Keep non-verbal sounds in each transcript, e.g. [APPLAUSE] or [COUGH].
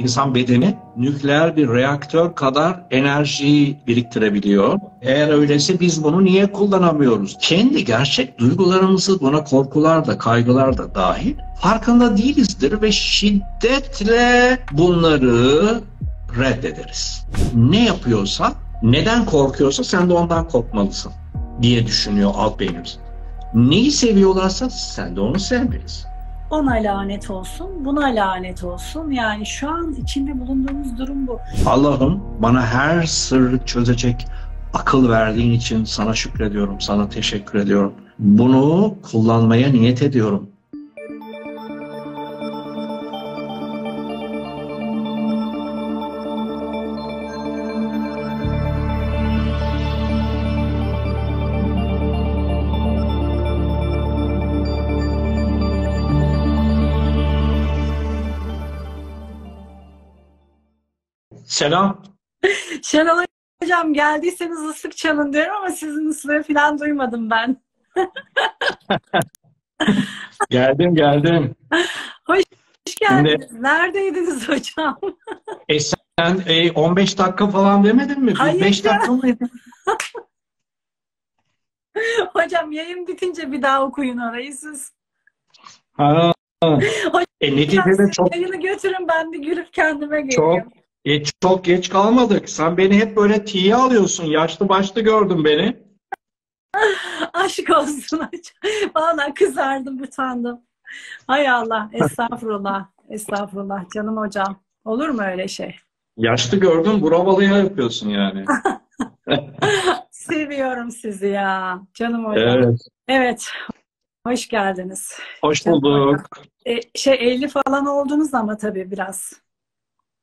insan bedeni nükleer bir reaktör kadar enerjiyi biriktirebiliyor. Eğer öyleyse biz bunu niye kullanamıyoruz? Kendi gerçek duygularımızı buna korkular da kaygılar da dahil farkında değilizdir ve şiddetle bunları reddederiz. Ne yapıyorsa, neden korkuyorsa sen de ondan korkmalısın diye düşünüyor alt beynimiz. Neyi seviyorlarsa sen de onu sevmelisin ona lanet olsun, buna lanet olsun. Yani şu an içinde bulunduğumuz durum bu. Allah'ım bana her sırrı çözecek akıl verdiğin için sana şükrediyorum, sana teşekkür ediyorum. Bunu kullanmaya niyet ediyorum. Selam. Şenol Hocam geldiyseniz ıslık çalın diyorum ama sizin ıslığı falan duymadım ben. [LAUGHS] geldim geldim. Hoş, hoş geldiniz. Şimdi, Neredeydiniz hocam? [LAUGHS] e sen e, 15 dakika falan demedin mi? Hayır. 5 dakika mıydı? [LAUGHS] hocam yayın bitince bir daha okuyun orayı siz. Ha. Hocam, e, neticede çok... Yayını götürün ben bir gülüp kendime geleyim. Çok e, çok geç kalmadık. Sen beni hep böyle tiye alıyorsun. Yaşlı başlı gördün beni. [LAUGHS] Aşk olsun. [LAUGHS] Valla kızardım, utandım. Hay Allah, estağfurullah. [LAUGHS] Estağfurullah canım hocam. Olur mu öyle şey? Yaşlı gördüm, bravalıya yapıyorsun yani. Seviyorum sizi ya. Canım hocam. Evet. Evet. Hoş geldiniz. Hoş bulduk. E, şey 50 falan oldunuz ama tabii biraz.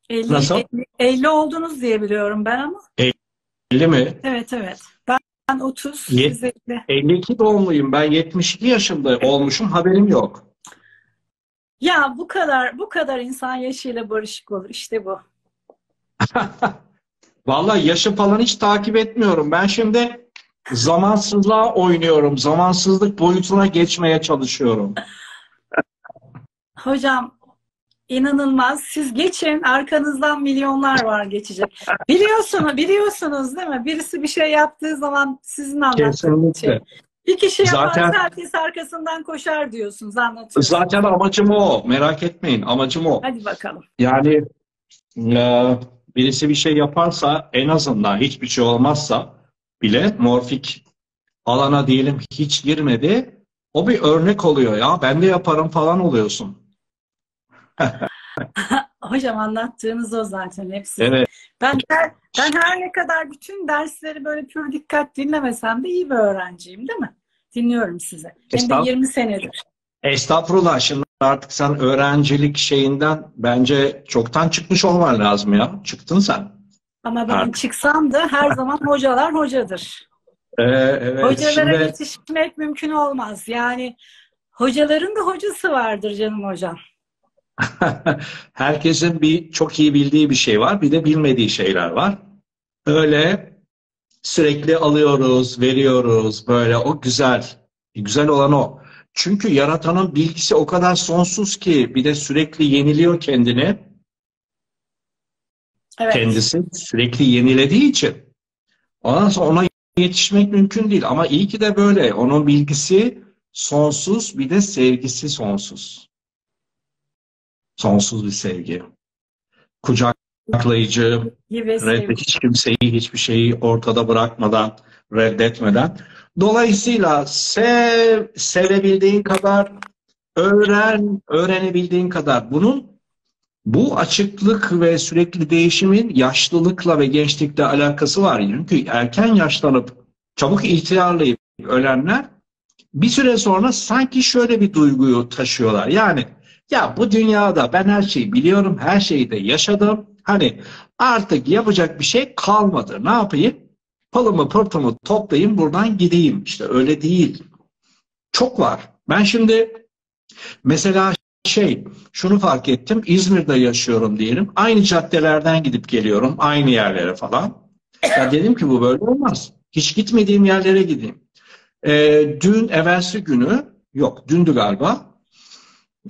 50, Nasıl? 50, 50 oldunuz diye biliyorum ben ama. 50 mi? Evet evet. Ben, ben 30, Ye- siz 50. 52 doğumluyum. Ben 72 yaşında olmuşum. Haberim yok. Ya bu kadar bu kadar insan yaşıyla barışık olur. İşte bu. [LAUGHS] Vallahi yaşı falan hiç takip etmiyorum. Ben şimdi zamansızlığa oynuyorum. Zamansızlık boyutuna geçmeye çalışıyorum. Hocam İnanılmaz. Siz geçin, arkanızdan milyonlar var geçecek. Biliyorsunuz, biliyorsunuz değil mi? Birisi bir şey yaptığı zaman sizin anlattığınız şey. Bir kişi yaparsa zaten, herkes arkasından koşar diyorsunuz, anlatıyorsunuz. Zaten amacım o. Merak etmeyin. Amacım o. Hadi bakalım. Yani e, birisi bir şey yaparsa en azından hiçbir şey olmazsa bile morfik alana diyelim hiç girmedi. O bir örnek oluyor ya. Ben de yaparım falan oluyorsun. Hocam anlattığınız o zaten hepsi. Evet. Ben her, ben her ne kadar bütün dersleri böyle pür dikkat dinlemesem de iyi bir öğrenciyim değil mi? Dinliyorum size. Hem de 20 senedir. Estağfurullah. Şimdi artık sen öğrencilik şeyinden bence çoktan çıkmış olman lazım ya. Çıktın sen. Ama ben artık. çıksam da her zaman hocalar hocadır. Ee, evet, Hocalara şimdi... yetişmek mümkün olmaz. Yani hocaların da hocası vardır canım hocam. [LAUGHS] Herkesin bir çok iyi bildiği bir şey var, bir de bilmediği şeyler var. Öyle sürekli alıyoruz, veriyoruz, böyle o güzel. Güzel olan o. Çünkü yaratanın bilgisi o kadar sonsuz ki bir de sürekli yeniliyor kendini. Evet. Kendisi sürekli yenilediği için. Ondan sonra ona yetişmek mümkün değil. Ama iyi ki de böyle. Onun bilgisi sonsuz, bir de sevgisi sonsuz. Sonsuz bir sevgi. Kucaklayıcı, reddet hiç kimseyi, hiçbir şeyi ortada bırakmadan, reddetmeden. Dolayısıyla sev, sevebildiğin kadar, öğren, öğrenebildiğin kadar. Bunun bu açıklık ve sürekli değişimin yaşlılıkla ve gençlikle alakası var. Çünkü erken yaşlanıp çabuk ihtiyarlayıp ölenler bir süre sonra sanki şöyle bir duyguyu taşıyorlar. Yani ya bu dünyada ben her şeyi biliyorum, her şeyi de yaşadım. Hani artık yapacak bir şey kalmadı. Ne yapayım? Palımı pırtımı toplayayım buradan gideyim. İşte öyle değil. Çok var. Ben şimdi mesela şey şunu fark ettim. İzmir'de yaşıyorum diyelim. Aynı caddelerden gidip geliyorum. Aynı yerlere falan. Ya dedim ki bu böyle olmaz. Hiç gitmediğim yerlere gideyim. Ee, dün evvelsi günü yok dündü galiba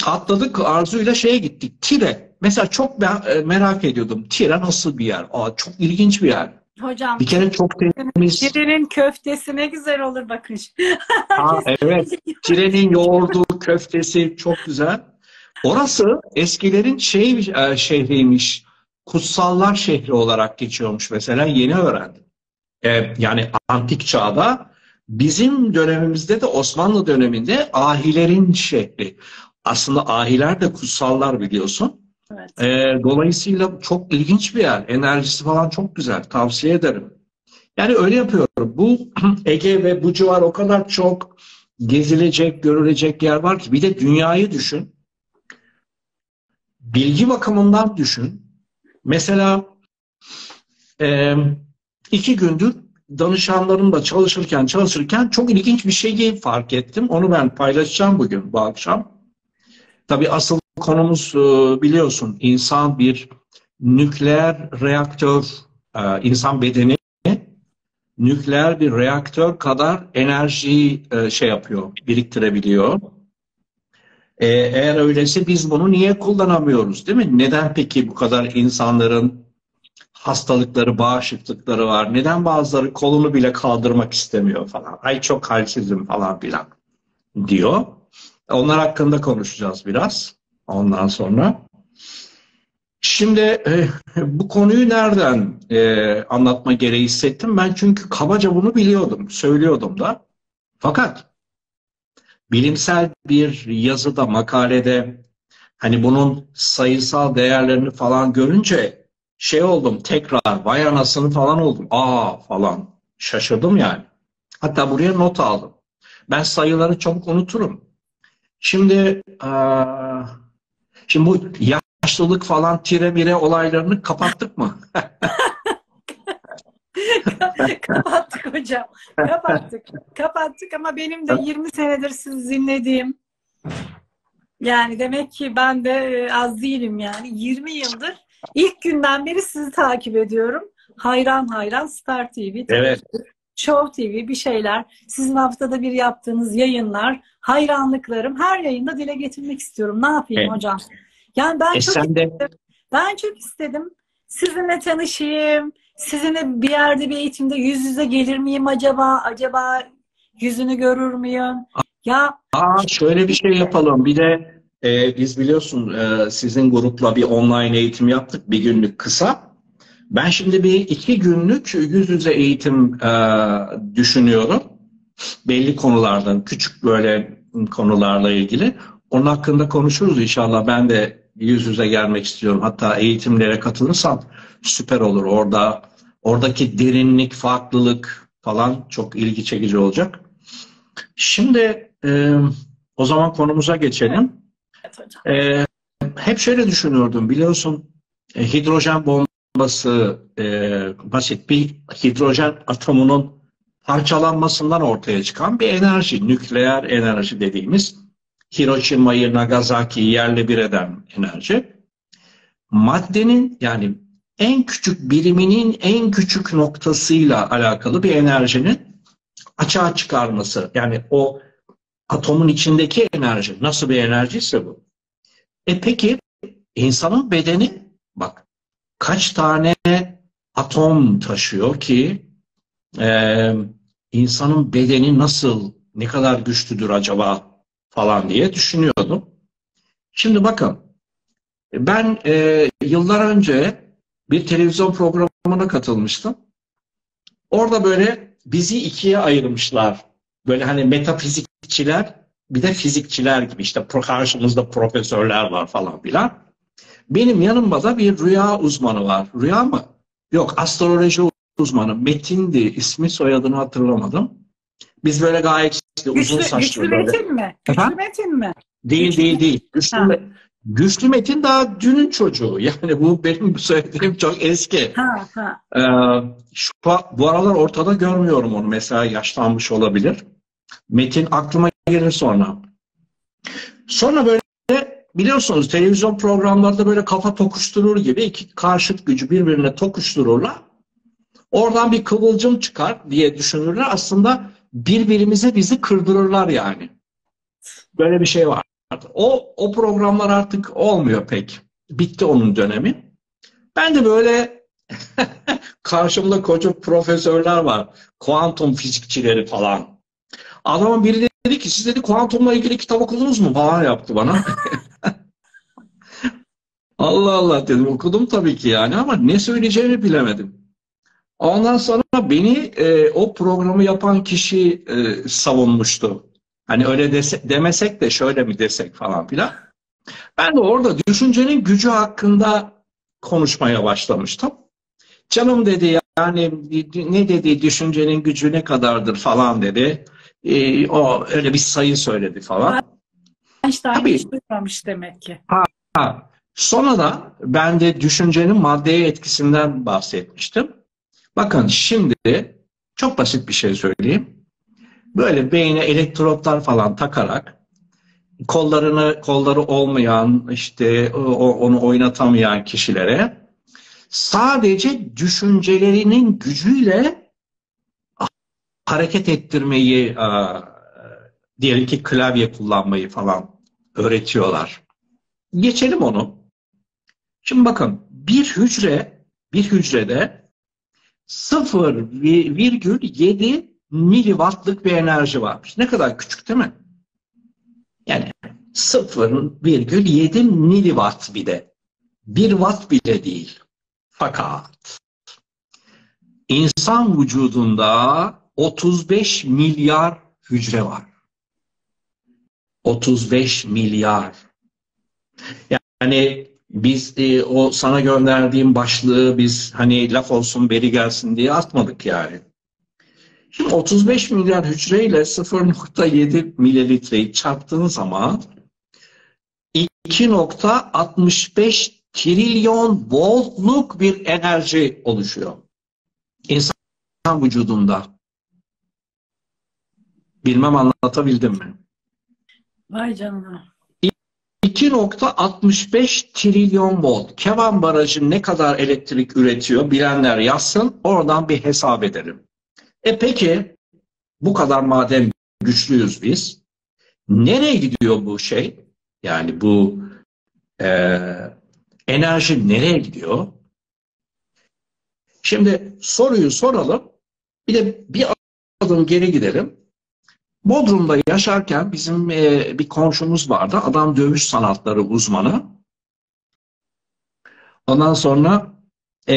atladık Arzu'yla şeye gittik. Tire. mesela çok e, merak ediyordum. Tire nasıl bir yer? Aa, çok ilginç bir yer. Hocam. Bir kere çok temiz. Tire'nin köftesi ne güzel olur bakın. Aa, [LAUGHS] evet. Tire'nin yoğurdu, köftesi çok güzel. Orası eskilerin şey e, şehriymiş. Kutsallar şehri olarak geçiyormuş mesela. Yeni öğrendim. E, yani antik çağda bizim dönemimizde de Osmanlı döneminde ahilerin şehri. Aslında ahiler de kutsallar biliyorsun. Evet. E, dolayısıyla çok ilginç bir yer. Enerjisi falan çok güzel. Tavsiye ederim. Yani öyle yapıyorum. Bu [CLEARS THROAT] Ege ve bu civar o kadar çok gezilecek, görülecek yer var ki. Bir de dünyayı düşün. Bilgi bakımından düşün. Mesela e, iki gündür danışanlarımla çalışırken çalışırken çok ilginç bir şeyi fark ettim. Onu ben paylaşacağım bugün, bu akşam. Tabii asıl konumuz e, biliyorsun insan bir nükleer reaktör, e, insan bedeni nükleer bir reaktör kadar enerjiyi e, şey yapıyor, biriktirebiliyor. Eğer öyleyse biz bunu niye kullanamıyoruz değil mi? Neden peki bu kadar insanların hastalıkları, bağışıklıkları var? Neden bazıları kolunu bile kaldırmak istemiyor falan? Ay çok halsizim falan filan diyor. Onlar hakkında konuşacağız biraz ondan sonra. Şimdi e, bu konuyu nereden e, anlatma gereği hissettim? Ben çünkü kabaca bunu biliyordum, söylüyordum da. Fakat bilimsel bir yazıda, makalede hani bunun sayısal değerlerini falan görünce şey oldum tekrar vay anasını falan oldum. Aa falan şaşırdım yani. Hatta buraya not aldım. Ben sayıları çabuk unuturum. Şimdi aa, şimdi bu yaşlılık falan tire mire olaylarını kapattık mı? [LAUGHS] [LAUGHS] kapattık hocam. Kapattık. Kapattık ama benim de 20 senedir sizi dinlediğim yani demek ki ben de az değilim yani. 20 yıldır ilk günden beri sizi takip ediyorum. Hayran hayran Star TV, evet. Show TV bir şeyler. Sizin haftada bir yaptığınız yayınlar, hayranlıklarım her yayında dile getirmek istiyorum. Ne yapayım evet. hocam? Yani ben e çok sen de... istedim. Ben çok istedim. Sizinle tanışayım. Sizinle bir yerde bir eğitimde yüz yüze gelir miyim acaba? Acaba yüzünü görür müyüm? Ya Aa, şöyle bir şey yapalım. Bir de e, biz biliyorsun e, sizin grupla bir online eğitim yaptık. Bir günlük kısa. Ben şimdi bir iki günlük yüz yüze eğitim e, düşünüyorum. Belli konulardan, küçük böyle konularla ilgili. Onun hakkında konuşuruz inşallah. Ben de yüz yüze gelmek istiyorum. Hatta eğitimlere katılırsam süper olur. Orada oradaki derinlik, farklılık falan çok ilgi çekici olacak. Şimdi e, o zaman konumuza geçelim. Evet hocam. E, hep şöyle düşünürdüm. Biliyorsun e, hidrojen bombası e, basit bir hidrojen atomunun parçalanmasından ortaya çıkan bir enerji. Nükleer enerji dediğimiz Hiroşima'yı, Nagasaki'yi yerle bir eden enerji. Maddenin yani en küçük biriminin en küçük noktasıyla alakalı bir enerjinin açığa çıkarması. Yani o atomun içindeki enerji nasıl bir enerjiyse bu. E peki insanın bedeni bak kaç tane atom taşıyor ki e, insanın bedeni nasıl ne kadar güçlüdür acaba falan diye düşünüyordum. Şimdi bakın ben e, yıllar önce bir televizyon programına katılmıştım. Orada böyle bizi ikiye ayırmışlar. Böyle hani metafizikçiler bir de fizikçiler gibi işte karşımızda profesörler var falan filan. Benim yanımda da bir rüya uzmanı var. Rüya mı? Yok astroloji uzmanı. Metin'di. ismi soyadını hatırlamadım. Biz böyle gayet işte güçlü, uzun saçlı güçlü böyle. metin mi? Güçlü Efendim? metin mi? Değil Güçlü değil değil. Güçlü, Ha. me- güçlü metin daha dünün çocuğu. [LAUGHS] Yani bu benim söylediğim çok eski. Ha ha. Ee, şu, bu aralar ortada görmüyorum onu. Mesela yaşlanmış olabilir. Metin aklıma gelir sonra. Sonra böyle biliyorsunuz televizyon programlarda böyle kafa tokuşturur gibi iki karşıt gücü birbirine tokuştururlar. Oradan bir kıvılcım çıkar diye düşünürler. Aslında birbirimize bizi kırdırırlar yani. Böyle bir şey var. O, o programlar artık olmuyor pek. Bitti onun dönemi. Ben de böyle [LAUGHS] karşımda koca profesörler var. Kuantum fizikçileri falan. Adamın biri ki siz dedi kuantumla ilgili kitap okudunuz mu falan yaptı bana. [LAUGHS] Allah Allah dedim okudum tabii ki yani ama ne söyleyeceğimi bilemedim. Ondan sonra beni e, o programı yapan kişi e, savunmuştu. Hani öyle dese, demesek de şöyle mi desek falan filan. Ben de orada düşüncenin gücü hakkında konuşmaya başlamıştım. Canım dedi yani ne dedi düşüncenin gücü ne kadardır falan dedi. E, o öyle bir sayı söyledi falan. Einstein Tabii, hiç duymamış demek ki. Ha, ha. Sonra da ben de düşüncenin maddeye etkisinden bahsetmiştim. Bakın şimdi çok basit bir şey söyleyeyim. Böyle beyne elektrotlar falan takarak kollarını kolları olmayan işte onu oynatamayan kişilere sadece düşüncelerinin gücüyle hareket ettirmeyi diyelim ki klavye kullanmayı falan öğretiyorlar. Geçelim onu. Şimdi bakın bir hücre bir hücrede 0,7 miliwattlık bir enerji varmış. Ne kadar küçük değil mi? Yani 0,7 miliwatt bir de. 1 watt bile değil. Fakat insan vücudunda 35 milyar hücre var. 35 milyar. Yani biz e, o sana gönderdiğim başlığı biz hani laf olsun beri gelsin diye atmadık yani. Şimdi 35 milyar hücreyle 0.7 mililitreyi çarptığın zaman 2.65 trilyon voltluk bir enerji oluşuyor. İnsan vücudunda. Bilmem anlatabildim mi? Vay canına. 2.65 trilyon volt. Kevan Barajı ne kadar elektrik üretiyor bilenler yazsın. Oradan bir hesap edelim. E peki bu kadar madem güçlüyüz biz nereye gidiyor bu şey? Yani bu e, enerji nereye gidiyor? Şimdi soruyu soralım. Bir de bir adım geri gidelim. Bodrum'da yaşarken bizim e, bir komşumuz vardı. Adam dövüş sanatları uzmanı. Ondan sonra e,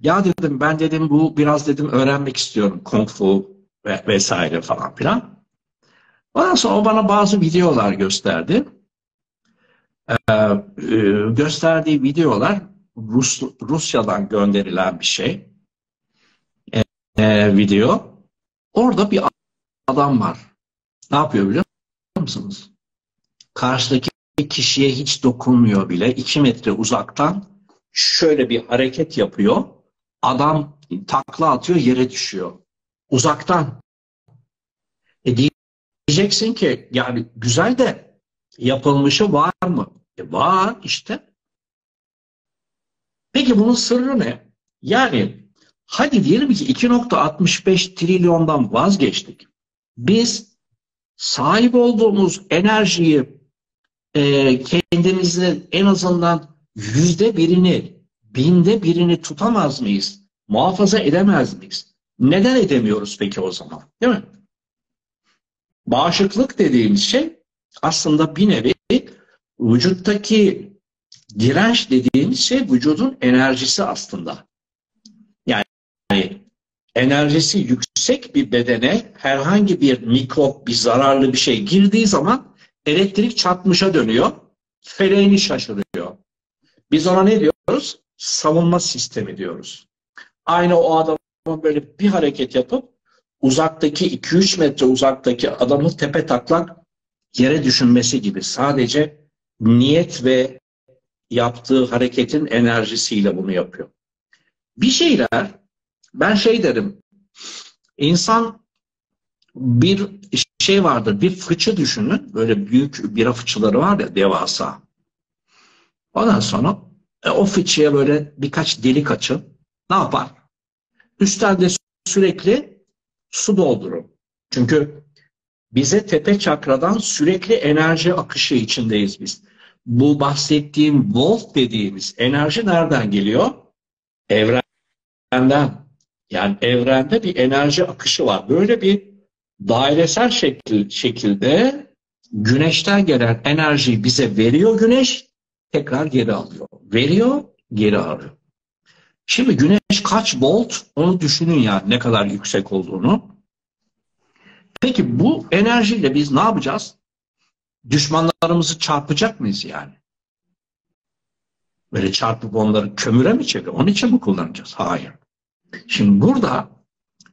ya dedim ben dedim bu biraz dedim öğrenmek istiyorum kung fu ve, vesaire falan filan. Ondan sonra o bana bazı videolar gösterdi. Ee, e, gösterdiği videolar Rus, Rusya'dan gönderilen bir şey. E, e, video. Orada bir adam var. Ne yapıyor biliyor musunuz? Karşıdaki kişiye hiç dokunmuyor bile. iki metre uzaktan şöyle bir hareket yapıyor. Adam takla atıyor, yere düşüyor. Uzaktan. E diyeceksin ki yani güzel de yapılmışı var mı? E var işte. Peki bunun sırrı ne? Yani hadi diyelim ki 2.65 trilyondan vazgeçtik. Biz sahip olduğumuz enerjiyi e, kendimizde en azından yüzde birini, binde birini tutamaz mıyız? Muhafaza edemez miyiz? Neden edemiyoruz peki o zaman? Değil mi? Bağışıklık dediğimiz şey aslında bir nevi vücuttaki direnç dediğimiz şey vücudun enerjisi aslında. Enerjisi yüksek bir bedene herhangi bir mikrop, bir zararlı bir şey girdiği zaman elektrik çarpmışa dönüyor. Feleğini şaşırıyor. Biz ona ne diyoruz? Savunma sistemi diyoruz. Aynı o adamın böyle bir hareket yapıp uzaktaki 2-3 metre uzaktaki adamı tepe taklak yere düşünmesi gibi. Sadece niyet ve yaptığı hareketin enerjisiyle bunu yapıyor. Bir şeyler ben şey derim. İnsan bir şey vardır. Bir fıçı düşünün. Böyle büyük bira fıçıları var ya devasa. Ondan sonra e, o fıçıya böyle birkaç delik açın. Ne yapar? Üstten de sürekli su doldurun. Çünkü bize tepe çakradan sürekli enerji akışı içindeyiz biz. bu bahsettiğim volt dediğimiz enerji nereden geliyor? Evrenden. Yani evrende bir enerji akışı var. Böyle bir dairesel şekil, şekilde güneşten gelen enerjiyi bize veriyor güneş, tekrar geri alıyor. Veriyor, geri alıyor. Şimdi güneş kaç volt onu düşünün yani ne kadar yüksek olduğunu. Peki bu enerjiyle biz ne yapacağız? Düşmanlarımızı çarpacak mıyız yani? Böyle çarpıp onları kömüre mi çevir? Onun için mi kullanacağız? Hayır. Şimdi burada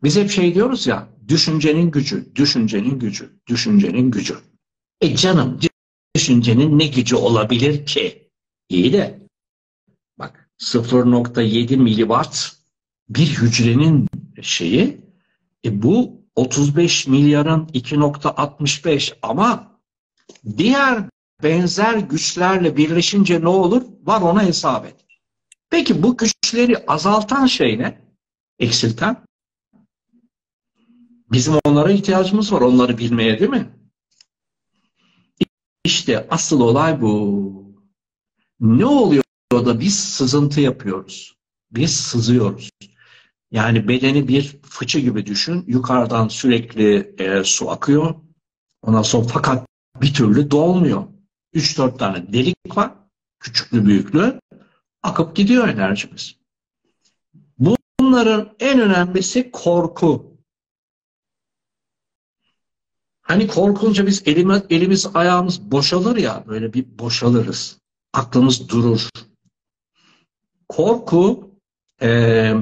biz hep şey diyoruz ya düşüncenin gücü, düşüncenin gücü, düşüncenin gücü. E canım düşüncenin ne gücü olabilir ki? İyi de bak 0.7 miliwatt bir hücrenin şeyi e bu 35 milyarın 2.65 ama diğer benzer güçlerle birleşince ne olur? Var ona hesap et. Peki bu güçleri azaltan şey ne? Eksilten. Bizim onlara ihtiyacımız var. Onları bilmeye değil mi? İşte asıl olay bu. Ne oluyor da biz sızıntı yapıyoruz? Biz sızıyoruz. Yani bedeni bir fıçı gibi düşün. Yukarıdan sürekli e, su akıyor. Ondan sonra fakat bir türlü dolmuyor. 3-4 tane delik var. Küçüklü büyüklü. Akıp gidiyor enerjimiz. Bunların en önemlisi korku. Hani korkunca biz elimiz, elimiz ayağımız boşalır ya böyle bir boşalırız. Aklımız durur. Korku e,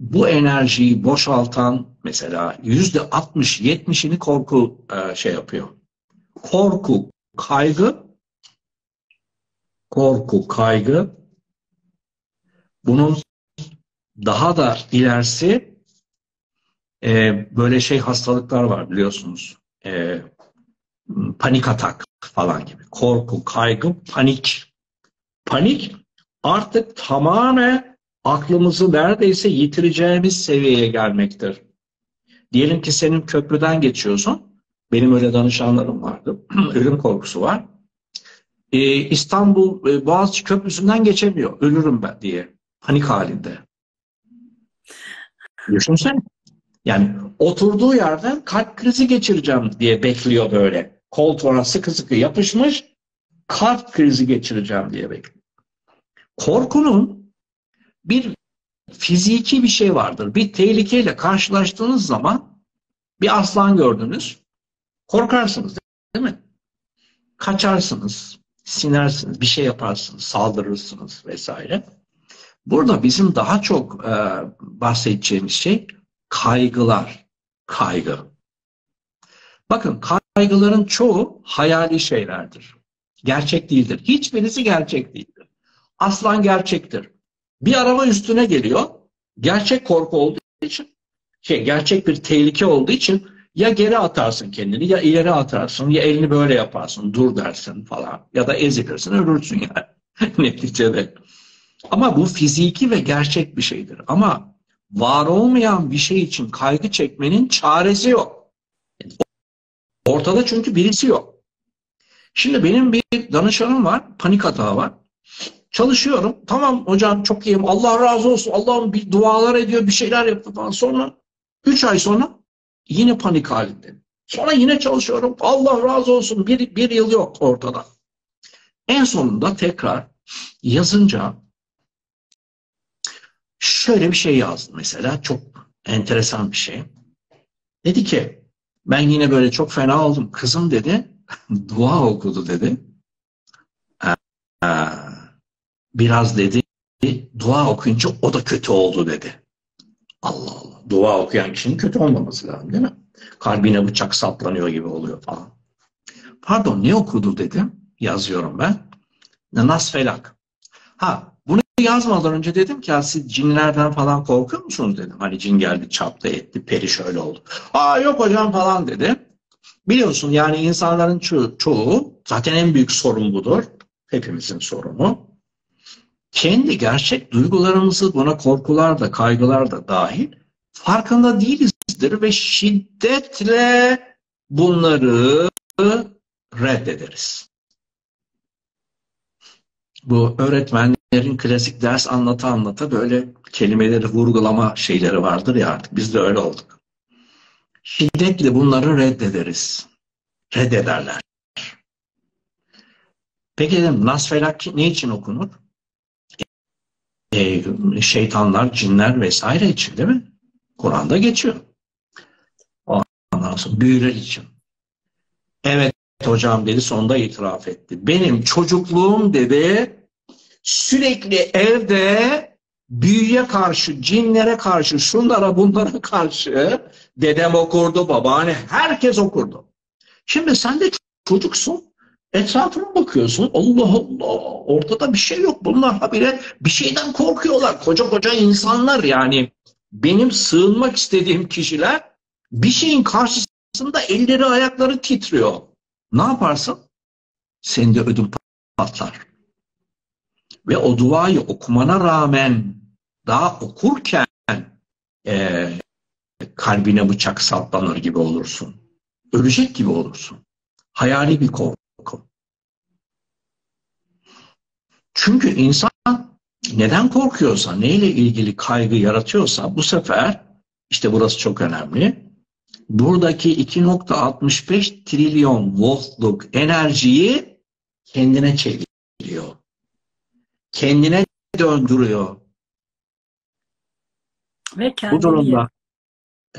bu enerjiyi boşaltan mesela yüzde 60-70'ini korku e, şey yapıyor. Korku, kaygı korku, kaygı bunun daha da ilerisi e, böyle şey hastalıklar var biliyorsunuz. E, panik atak falan gibi. Korku, kaygı, panik. Panik artık tamamen aklımızı neredeyse yitireceğimiz seviyeye gelmektir. Diyelim ki senin köprüden geçiyorsun. Benim öyle danışanlarım vardı. [CLEARS THROAT] Ölüm korkusu var. Ee, İstanbul e, Boğaziçi Köprüsü'nden geçemiyor. Ölürüm ben diye. Panik halinde. Düşünsene. Yani oturduğu yerden kalp krizi geçireceğim diye bekliyor böyle. Koltuğuna sıkı sıkı yapışmış kalp krizi geçireceğim diye bekliyor. Korkunun bir fiziki bir şey vardır. Bir tehlikeyle karşılaştığınız zaman bir aslan gördünüz. Korkarsınız değil mi? Kaçarsınız, sinersiniz, bir şey yaparsınız, saldırırsınız vesaire. Burada bizim daha çok e, bahsedeceğimiz şey kaygılar. Kaygı. Bakın kaygıların çoğu hayali şeylerdir. Gerçek değildir. Hiçbirisi gerçek değildir. Aslan gerçektir. Bir araba üstüne geliyor. Gerçek korku olduğu için, şey gerçek bir tehlike olduğu için ya geri atarsın kendini ya ileri atarsın ya elini böyle yaparsın dur dersin falan ya da ezilirsin ölürsün yani [LAUGHS] neticede. Ama bu fiziki ve gerçek bir şeydir. Ama var olmayan bir şey için kaygı çekmenin çaresi yok. Ortada çünkü birisi yok. Şimdi benim bir danışanım var, panik hata var. Çalışıyorum. Tamam hocam çok iyiyim. Allah razı olsun. Allah'ım bir dualar ediyor, bir şeyler yaptı falan. Sonra 3 ay sonra yine panik halinde. Sonra yine çalışıyorum. Allah razı olsun. Bir, bir yıl yok ortada. En sonunda tekrar yazınca şöyle bir şey yazdı mesela. Çok enteresan bir şey. Dedi ki ben yine böyle çok fena oldum. Kızım dedi [LAUGHS] dua okudu dedi. Ee, biraz dedi dua okuyunca o da kötü oldu dedi. Allah Allah. Dua okuyan kişinin kötü olmaması lazım değil mi? Kalbine bıçak saplanıyor gibi oluyor falan. Pardon ne okudu dedim. Yazıyorum ben. Nas felak. Ha yazmadan önce dedim ki siz cinlerden falan korkuyor musunuz dedim. Hani cin geldi çaptı etti peri şöyle oldu. Aa yok hocam falan dedi. Biliyorsun yani insanların ço çoğu zaten en büyük sorun budur. Hepimizin sorunu. Kendi gerçek duygularımızı buna korkular da kaygılar da dahil farkında değilizdir ve şiddetle bunları reddederiz. bu öğretmenlerin klasik ders anlata anlata böyle kelimeleri vurgulama şeyleri vardır ya artık biz de öyle olduk. Şiddetle bunları reddederiz. Reddederler. Peki dedim Nas Felak ne için okunur? E, şeytanlar, cinler vesaire için değil mi? Kur'an'da geçiyor. Ondan sonra büyüler için. Evet hocam dedi sonunda itiraf etti. Benim çocukluğum dedi sürekli evde büyüye karşı, cinlere karşı, şunlara bunlara karşı dedem okurdu, babaanne herkes okurdu. Şimdi sen de çocuksun. Etrafına bakıyorsun. Allah Allah. Ortada bir şey yok. Bunlar habire bir şeyden korkuyorlar. Koca koca insanlar yani. Benim sığınmak istediğim kişiler bir şeyin karşısında elleri ayakları titriyor. Ne yaparsın? Senin de ödün patlar. Ve o duayı okumana rağmen daha okurken e, kalbine bıçak saplanır gibi olursun. Ölecek gibi olursun. Hayali bir korku. Çünkü insan neden korkuyorsa, neyle ilgili kaygı yaratıyorsa bu sefer işte burası çok önemli. Buradaki 2.65 trilyon voltluk enerjiyi kendine çeviriyor. Kendine döndürüyor. Ve Bu durumda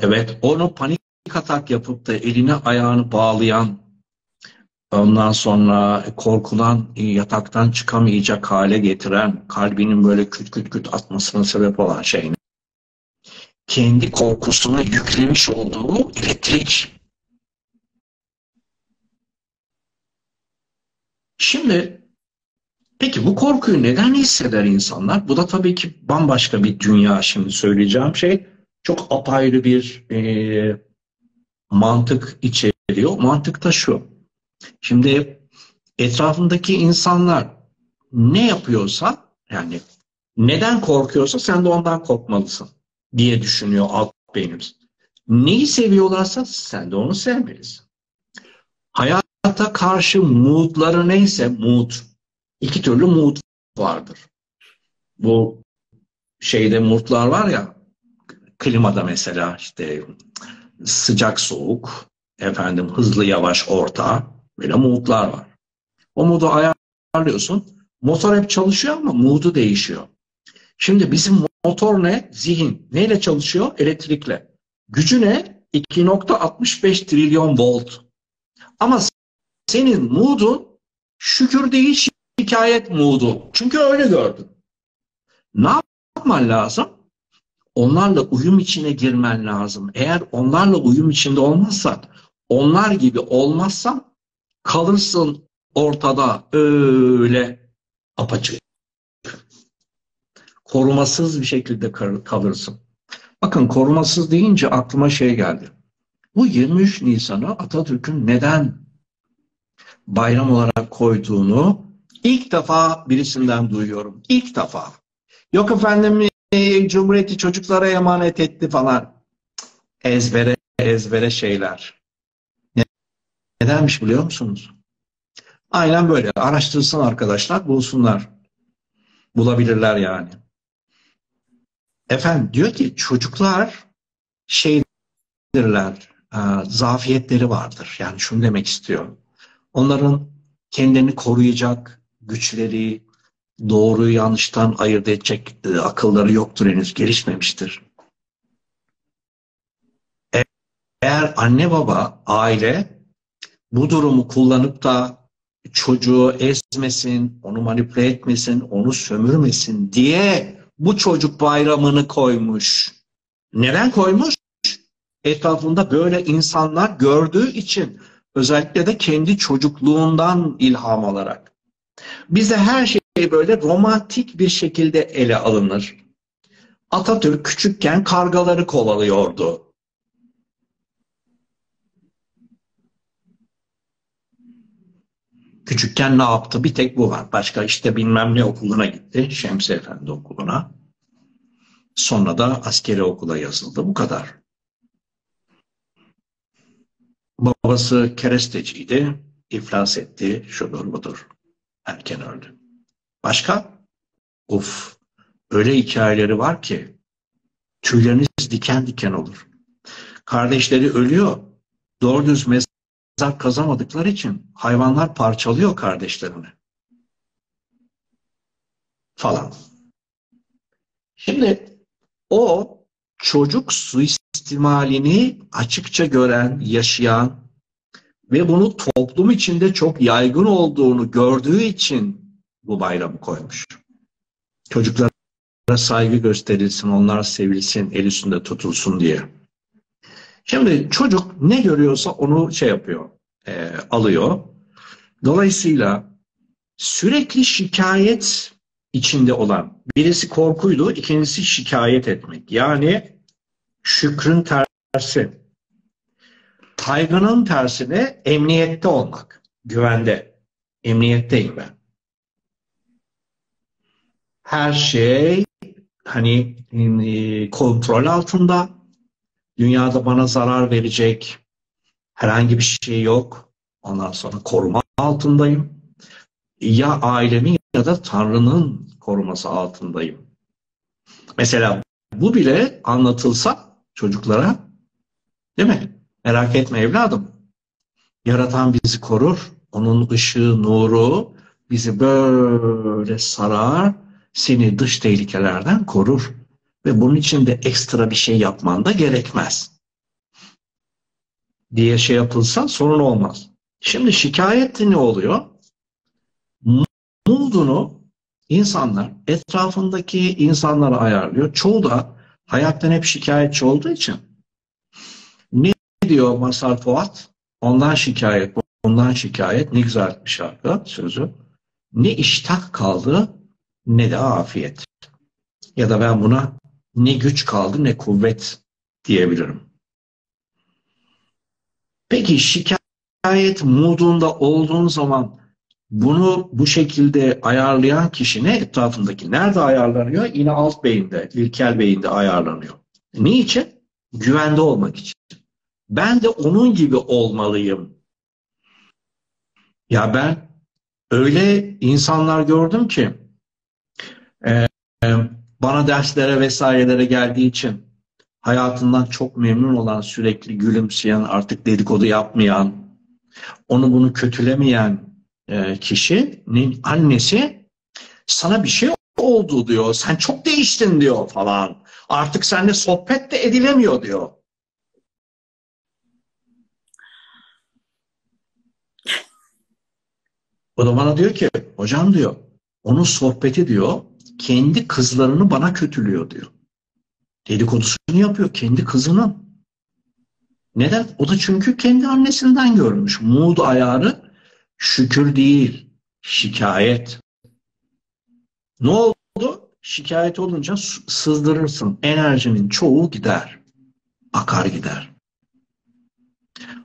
evet onu panik atak yapıp da elini ayağını bağlayan ondan sonra korkulan yataktan çıkamayacak hale getiren kalbinin böyle küt küt küt atmasına sebep olan şey? Kendi korkusuna yüklemiş olduğu elektrik. Şimdi peki bu korkuyu neden hisseder insanlar? Bu da tabii ki bambaşka bir dünya şimdi söyleyeceğim şey. Çok apayrı bir e, mantık içeriyor. Mantık da şu. Şimdi etrafındaki insanlar ne yapıyorsa yani neden korkuyorsa sen de ondan korkmalısın diye düşünüyor alt beynimiz. Neyi seviyorlarsa sen de onu sevmelisin. Hayata karşı moodları neyse mood. İki türlü mood vardır. Bu şeyde moodlar var ya klimada mesela işte sıcak soğuk, efendim hızlı yavaş orta böyle moodlar var. O modu ayarlıyorsun. Motor hep çalışıyor ama modu değişiyor. Şimdi bizim motor ne? Zihin. Neyle çalışıyor? Elektrikle. Gücü ne? 2.65 trilyon volt. Ama senin moodun şükür değil şikayet modu. Çünkü öyle gördün. Ne yapman lazım? onlarla uyum içine girmen lazım. Eğer onlarla uyum içinde olmazsan, onlar gibi olmazsan kalırsın ortada öyle apaçık. Korumasız bir şekilde kalırsın. Bakın korumasız deyince aklıma şey geldi. Bu 23 Nisan'ı Atatürk'ün neden bayram olarak koyduğunu ilk defa birisinden duyuyorum. İlk defa. Yok efendim e, Cumhuriyeti çocuklara emanet etti falan. Ezbere ezbere şeyler. Nedenmiş biliyor musunuz? Aynen böyle. Araştırsın arkadaşlar, bulsunlar. Bulabilirler yani. Efendim diyor ki çocuklar şeydirler, e, zafiyetleri vardır. Yani şunu demek istiyor. Onların kendini koruyacak güçleri, doğruyu yanlıştan ayırt edecek e, akılları yoktur henüz, gelişmemiştir. Eğer anne baba, aile bu durumu kullanıp da çocuğu ezmesin, onu manipüle etmesin, onu sömürmesin diye bu çocuk bayramını koymuş. Neden koymuş? Etrafında böyle insanlar gördüğü için özellikle de kendi çocukluğundan ilham alarak. Bize her şey böyle romantik bir şekilde ele alınır. Atatürk küçükken kargaları kovalıyordu. Küçükken ne yaptı? Bir tek bu var. Başka işte bilmem ne okuluna gitti. Şemsi Efendi okuluna. Sonra da askeri okula yazıldı. Bu kadar. Babası keresteciydi. İflas etti. Şudur budur. Erken öldü. Başka? Of, öyle hikayeleri var ki tüyleriniz diken diken olur. Kardeşleri ölüyor. Doğru düz mezar kazamadıkları için hayvanlar parçalıyor kardeşlerini. Falan. Şimdi o çocuk suistimalini açıkça gören, yaşayan ve bunu toplum içinde çok yaygın olduğunu gördüğü için bu bayramı koymuş. Çocuklara saygı gösterilsin, onlar sevilsin, el üstünde tutulsun diye. Şimdi çocuk ne görüyorsa onu şey yapıyor, e, alıyor. Dolayısıyla sürekli şikayet içinde olan birisi korkuydu, ikincisi şikayet etmek. Yani şükrün tersi. Kaygının tersine emniyette olmak, güvende. Emniyetteyim ben. Her şey hani e, kontrol altında. Dünyada bana zarar verecek herhangi bir şey yok. Ondan sonra koruma altındayım. Ya ailemin ya da Tanrı'nın koruması altındayım. Mesela bu bile anlatılsa çocuklara değil mi? Merak etme evladım. Yaratan bizi korur. Onun ışığı, nuru bizi böyle sarar. Seni dış tehlikelerden korur. Ve bunun için de ekstra bir şey yapman da gerekmez. Diye şey yapılsa sorun olmaz. Şimdi şikayet ne oluyor? Mood'unu insanlar etrafındaki insanlara ayarlıyor. Çoğu da hayattan hep şikayetçi olduğu için diyor Masar Fuat? Ondan şikayet, ondan şikayet. Ne güzel bir şarkı sözü. Ne iştah kaldı ne de afiyet. Ya da ben buna ne güç kaldı ne kuvvet diyebilirim. Peki şikayet modunda olduğun zaman bunu bu şekilde ayarlayan kişi ne etrafındaki? Nerede ayarlanıyor? Yine alt beyinde, ilkel beyinde ayarlanıyor. Niçin? Güvende olmak için. Ben de onun gibi olmalıyım. Ya ben öyle insanlar gördüm ki e, bana derslere vesairelere geldiği için hayatından çok memnun olan, sürekli gülümseyen, artık dedikodu yapmayan, onu bunu kötülemeyen e, kişinin annesi sana bir şey oldu diyor. Sen çok değiştin diyor falan. Artık seninle sohbet de edilemiyor diyor. O da bana diyor ki hocam diyor onun sohbeti diyor kendi kızlarını bana kötülüyor diyor. Dedikodusunu yapıyor kendi kızının. Neden? O da çünkü kendi annesinden görmüş. Mood ayarı şükür değil, şikayet. Ne oldu? Şikayet olunca sızdırırsın. Enerjinin çoğu gider. Akar gider.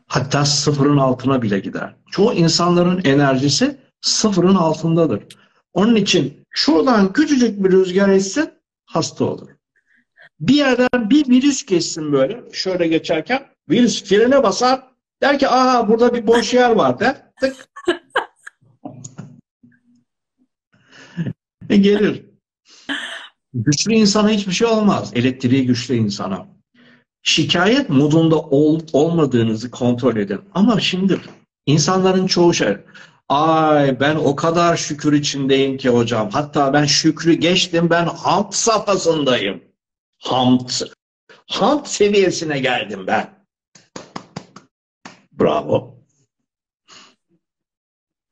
Hatta sıfırın altına bile gider. Çoğu insanların enerjisi sıfırın altındadır. Onun için şuradan küçücük bir rüzgar etsin hasta olur. Bir yerden bir virüs geçsin böyle şöyle geçerken virüs frene basar der ki aha burada bir boş yer var der. Tık. [LAUGHS] e gelir. Güçlü insana hiçbir şey olmaz. Elektriği güçlü insana. Şikayet modunda ol, olmadığınızı kontrol edin. Ama şimdi insanların çoğu şey Ay ben o kadar şükür içindeyim ki hocam. Hatta ben şükrü geçtim ben hamd safhasındayım. Hamd. Hamd seviyesine geldim ben. Bravo.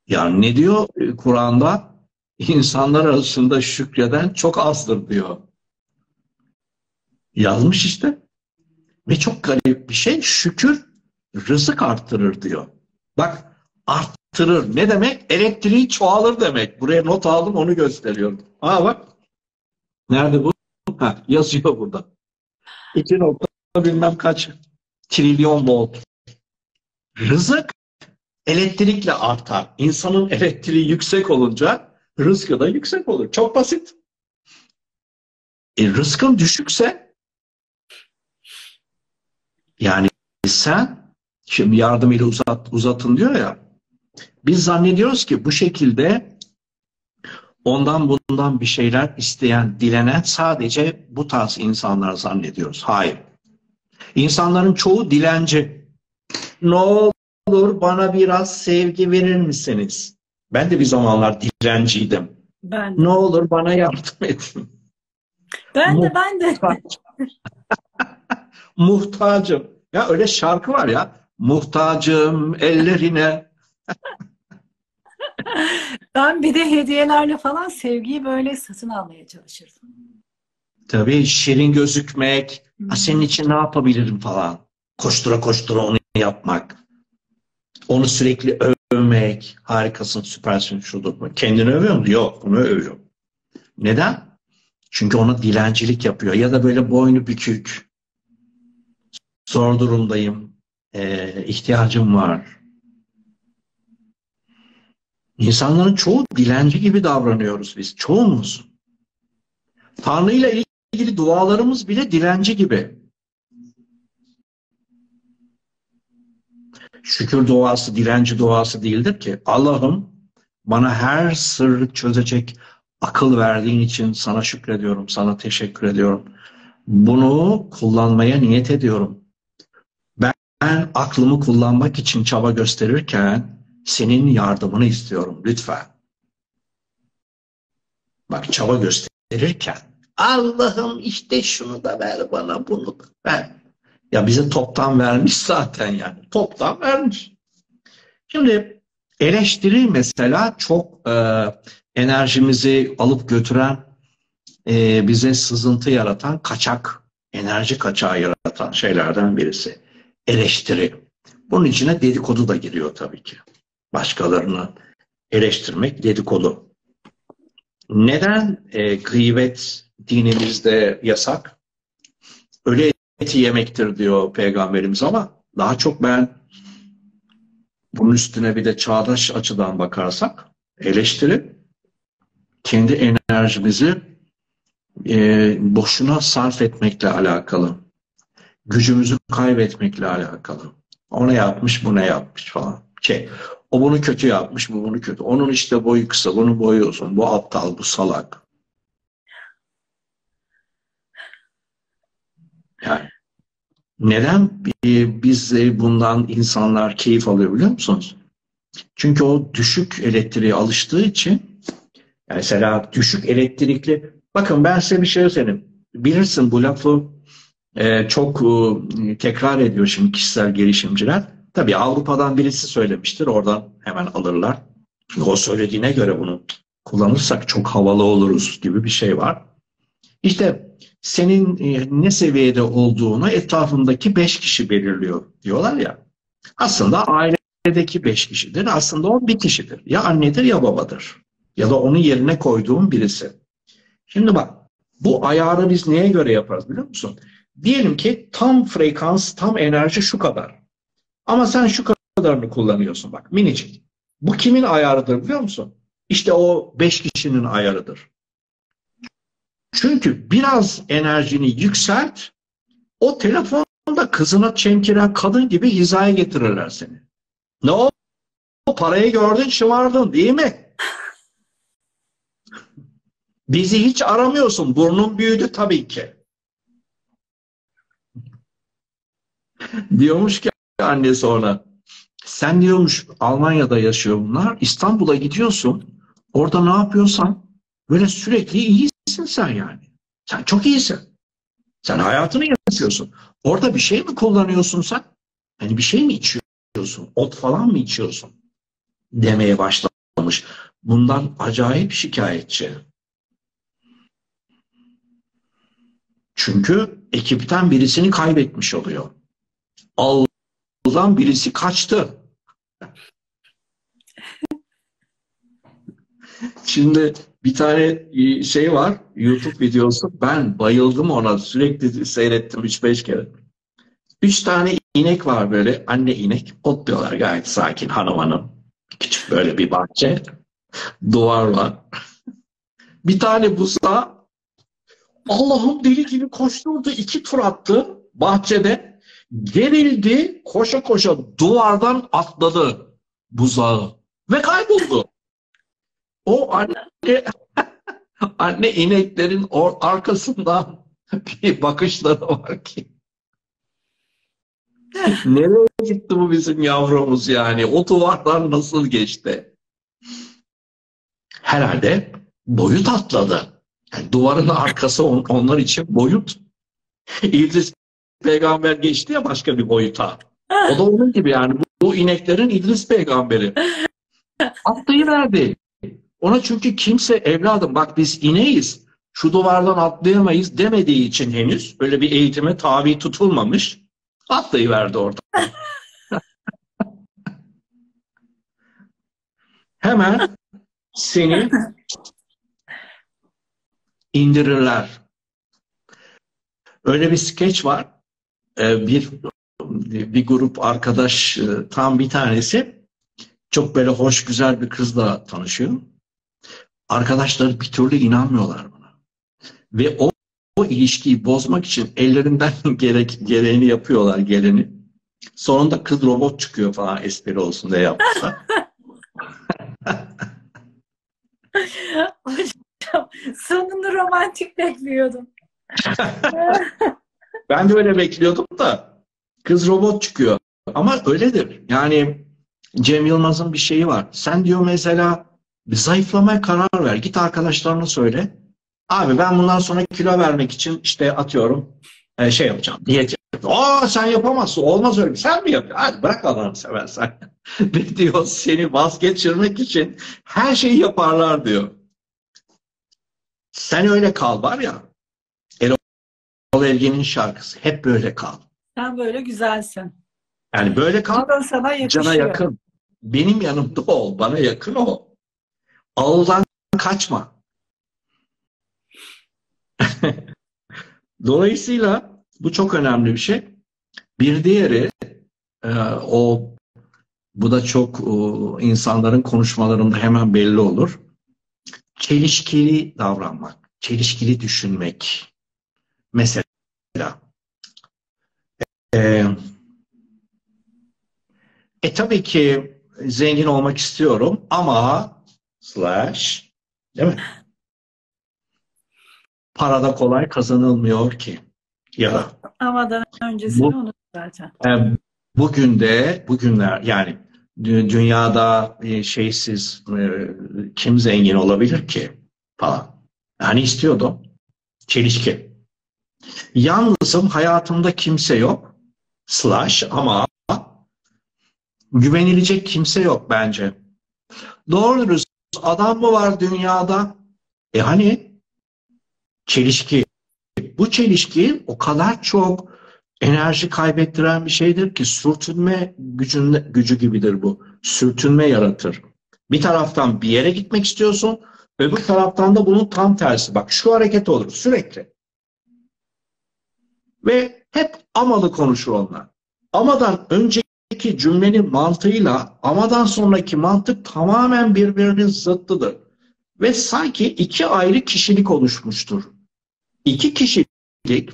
Yani ne diyor Kur'an'da? İnsanlar arasında şükreden çok azdır diyor. Yazmış işte. Ve çok garip bir şey şükür rızık arttırır diyor. Bak arttırır. Ne demek? Elektriği çoğalır demek. Buraya not aldım onu gösteriyorum. Aa bak. Nerede bu? Ha, yazıyor burada. 2 nokta bilmem kaç trilyon volt. Rızık elektrikle artar. İnsanın elektriği yüksek olunca rızkı da yüksek olur. Çok basit. E, rızkın düşükse yani sen şimdi yardım ile uzat, uzatın diyor ya biz zannediyoruz ki bu şekilde ondan bundan bir şeyler isteyen, dilenen sadece bu tarz insanlar zannediyoruz. Hayır. İnsanların çoğu dilenci. Ne olur bana biraz sevgi verir misiniz? Ben de bir zamanlar dilenciydim. Ben. Ne olur bana yardım edin. Ben de ben de. [LAUGHS] Muhtacım. Ya öyle şarkı var ya. Muhtacım ellerine. Ben bir de hediyelerle falan sevgiyi böyle satın almaya çalışırdım. Tabii şirin gözükmek. Ha, senin için ne yapabilirim falan. Koştura koştura onu yapmak. Onu sürekli övmek. Harikasın, süpersin, şudur. Kendini övüyor mu? Yok, onu övüyor. Neden? Çünkü ona dilencilik yapıyor. Ya da böyle boynu bükük. Zor durumdayım. Ee, ihtiyacım var. İnsanların çoğu dilenci gibi davranıyoruz biz. Çoğumuz. Tanrı ile ilgili dualarımız bile dilenci gibi. Şükür duası dilenci duası değildir ki. Allah'ım bana her sırrı çözecek akıl verdiğin için sana şükrediyorum, sana teşekkür ediyorum. Bunu kullanmaya niyet ediyorum. Ben, aklımı kullanmak için çaba gösterirken senin yardımını istiyorum lütfen. Bak çaba gösterirken Allah'ım işte şunu da ver bana bunu da ver. Ya bize toptan vermiş zaten yani. Toptan vermiş. Şimdi eleştiri mesela çok e, enerjimizi alıp götüren, e, bize sızıntı yaratan, kaçak, enerji kaçağı yaratan şeylerden birisi. Eleştiri. Bunun içine dedikodu da giriyor tabii ki. Başkalarını eleştirmek dedikodu. Neden e, gıybet dinimizde yasak? Öyle eti yemektir diyor peygamberimiz ama daha çok ben bunun üstüne bir de çağdaş açıdan bakarsak eleştiri kendi enerjimizi e, boşuna sarf etmekle alakalı. Gücümüzü kaybetmekle alakalı. O ne yapmış, bu ne yapmış falan. Şey, o bunu kötü yapmış, bu bunu kötü. Onun işte boyu kısa, bunun boyu uzun, bu aptal, bu salak. Yani neden biz bundan insanlar keyif alıyor biliyor musunuz? Çünkü o düşük elektriğe alıştığı için mesela düşük elektrikli bakın ben size bir şey söyleyeyim. Bilirsin bu lafı e, çok e, tekrar ediyor şimdi kişisel gelişimciler. Tabii Avrupa'dan birisi söylemiştir. Oradan hemen alırlar. O söylediğine göre bunu kullanırsak çok havalı oluruz gibi bir şey var. İşte senin e, ne seviyede olduğunu etrafındaki beş kişi belirliyor diyorlar ya. Aslında ailedeki beş kişidir. Aslında o bir kişidir. Ya annedir ya babadır. Ya da onun yerine koyduğun birisi. Şimdi bak bu ayarı biz neye göre yaparız biliyor musun? Diyelim ki tam frekans, tam enerji şu kadar. Ama sen şu kadarını kullanıyorsun bak minicik. Bu kimin ayarıdır biliyor musun? İşte o beş kişinin ayarıdır. Çünkü biraz enerjini yükselt, o telefonda kızına çemkiren kadın gibi hizaya getirirler seni. Ne o? Parayı gördün şımardın değil mi? Bizi hiç aramıyorsun. Burnun büyüdü tabii ki. Diyormuş ki annesi ona. Sen diyormuş Almanya'da yaşıyor bunlar. İstanbul'a gidiyorsun. Orada ne yapıyorsan böyle sürekli iyisin sen yani. Sen çok iyisin. Sen hayatını yaşıyorsun. Orada bir şey mi kullanıyorsun sen? Hani bir şey mi içiyorsun? Ot falan mı içiyorsun? Demeye başlamış. Bundan acayip şikayetçi. Çünkü ekipten birisini kaybetmiş oluyor. Aldan birisi kaçtı. Şimdi bir tane şey var, YouTube videosu. Ben bayıldım ona. Sürekli seyrettim 3-5 kere. Üç tane inek var böyle. Anne inek. Otluyorlar gayet sakin hanım hanım. Küçük böyle bir bahçe. Duvar var. Bir tane buza Allah'ım deli gibi koşturdu. iki tur attı bahçede. Gerildi. Koşa koşa duvardan atladı buzağı. Ve kayboldu. O anne [LAUGHS] Anne ineklerin arkasından [LAUGHS] bir bakışları var ki. [LAUGHS] Nereye gitti bu bizim yavrumuz yani? O duvarlar nasıl geçti? Herhalde boyut atladı. Yani duvarın arkası on, onlar için boyut. İdris peygamber geçti ya başka bir boyuta. O da onun gibi yani. Bu, bu ineklerin İdris peygamberi. [LAUGHS] Atlayıverdi. Ona çünkü kimse evladım bak biz ineyiz. Şu duvardan atlayamayız demediği için henüz öyle bir eğitime tabi tutulmamış. Atlayıverdi orada. [LAUGHS] Hemen seni indirirler. Öyle bir skeç var. Ee, bir bir grup arkadaş e, tam bir tanesi çok böyle hoş güzel bir kızla tanışıyor. Arkadaşları bir türlü inanmıyorlar buna. Ve o, o ilişkiyi bozmak için ellerinden [LAUGHS] gerek, gereğini yapıyorlar geleni. Sonunda kız robot çıkıyor falan espri olsun diye yapmışlar. [LAUGHS] [LAUGHS] Hocam sonunu romantik bekliyordum. Ben de öyle bekliyordum da kız robot çıkıyor. Ama öyledir. Yani Cem Yılmaz'ın bir şeyi var. Sen diyor mesela bir zayıflamaya karar ver. Git arkadaşlarına söyle. Abi ben bundan sonra kilo vermek için işte atıyorum e, şey yapacağım. Diyet. Aa sen yapamazsın. Olmaz öyle. Sen mi yapıyorsun? Hadi bırak Allah'ını seversen. [LAUGHS] Ve diyor seni vazgeçirmek için her şeyi yaparlar diyor. Sen öyle kal var ya. Erol Evgen'in şarkısı. Hep böyle kal. Sen böyle güzelsin. Yani böyle kal. sana yakışıyor. Cana yakın. Benim yanımda ol. Bana yakın ol. Ağıldan kaçma. [LAUGHS] Dolayısıyla bu çok önemli bir şey. Bir diğeri e, o bu da çok o, insanların konuşmalarında hemen belli olur. Çelişkili davranmak, çelişkili düşünmek. Mesela e, e tabii ki zengin olmak istiyorum ama slash değil mi? Parada kolay kazanılmıyor ki. Ya da Amadan öncesini bu, unut zaten. E, bugün de bugünler yani dünyada şeysiz e, kim zengin olabilir ki falan. Yani istiyordum. Çelişki. Yalnızım hayatımda kimse yok. Slash ama güvenilecek kimse yok bence. Doğru dürüst adam mı var dünyada? E hani çelişki. Bu çelişki o kadar çok enerji kaybettiren bir şeydir ki sürtünme gücünde, gücü gibidir bu. Sürtünme yaratır. Bir taraftan bir yere gitmek istiyorsun, öbür taraftan da bunun tam tersi. Bak şu hareket olur sürekli. Ve hep amalı konuşur onlar. Amadan önceki cümlenin mantığıyla amadan sonraki mantık tamamen birbirinin zıttıdır. Ve sanki iki ayrı kişilik oluşmuştur. İki kişilik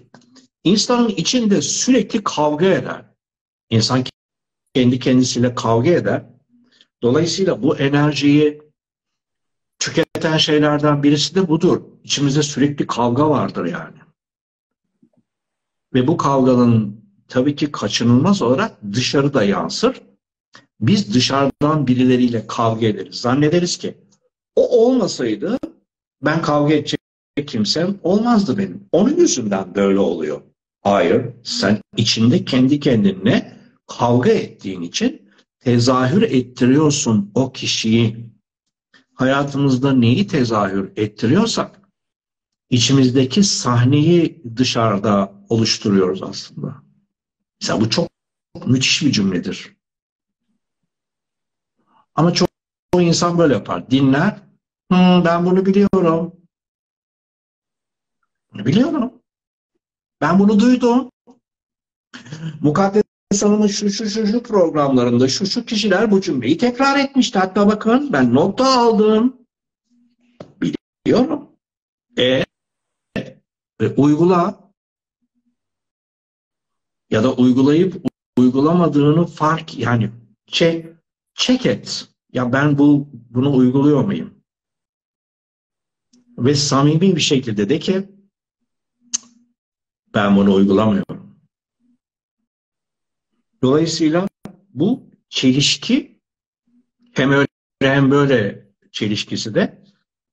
insanın içinde sürekli kavga eder. İnsan kendi kendisiyle kavga eder. Dolayısıyla bu enerjiyi tüketen şeylerden birisi de budur. İçimizde sürekli kavga vardır yani. Ve bu kavganın tabii ki kaçınılmaz olarak dışarıda yansır. Biz dışarıdan birileriyle kavga ederiz. Zannederiz ki o olmasaydı ben kavga edecek kimsem olmazdı benim. Onun yüzünden böyle oluyor. Hayır, sen içinde kendi kendine kavga ettiğin için tezahür ettiriyorsun o kişiyi. Hayatımızda neyi tezahür ettiriyorsak içimizdeki sahneyi dışarıda oluşturuyoruz aslında. Mesela bu çok, çok müthiş bir cümledir. Ama çok, çok insan böyle yapar. Dinler. Hmm, ben bunu biliyorum. Biliyorum. Ben bunu duydum. Mukaddes Hanım'ın şu şu şu şu programlarında şu şu kişiler bu cümleyi tekrar etmişti. Hatta bakın ben nota aldım. Biliyorum. E, e uygula ya da uygulayıp uygulamadığını fark yani çek check et. Ya ben bu bunu uyguluyor muyum? ve samimi bir şekilde de ki ben bunu uygulamıyorum. Dolayısıyla bu çelişki hem öyle hem böyle çelişkisi de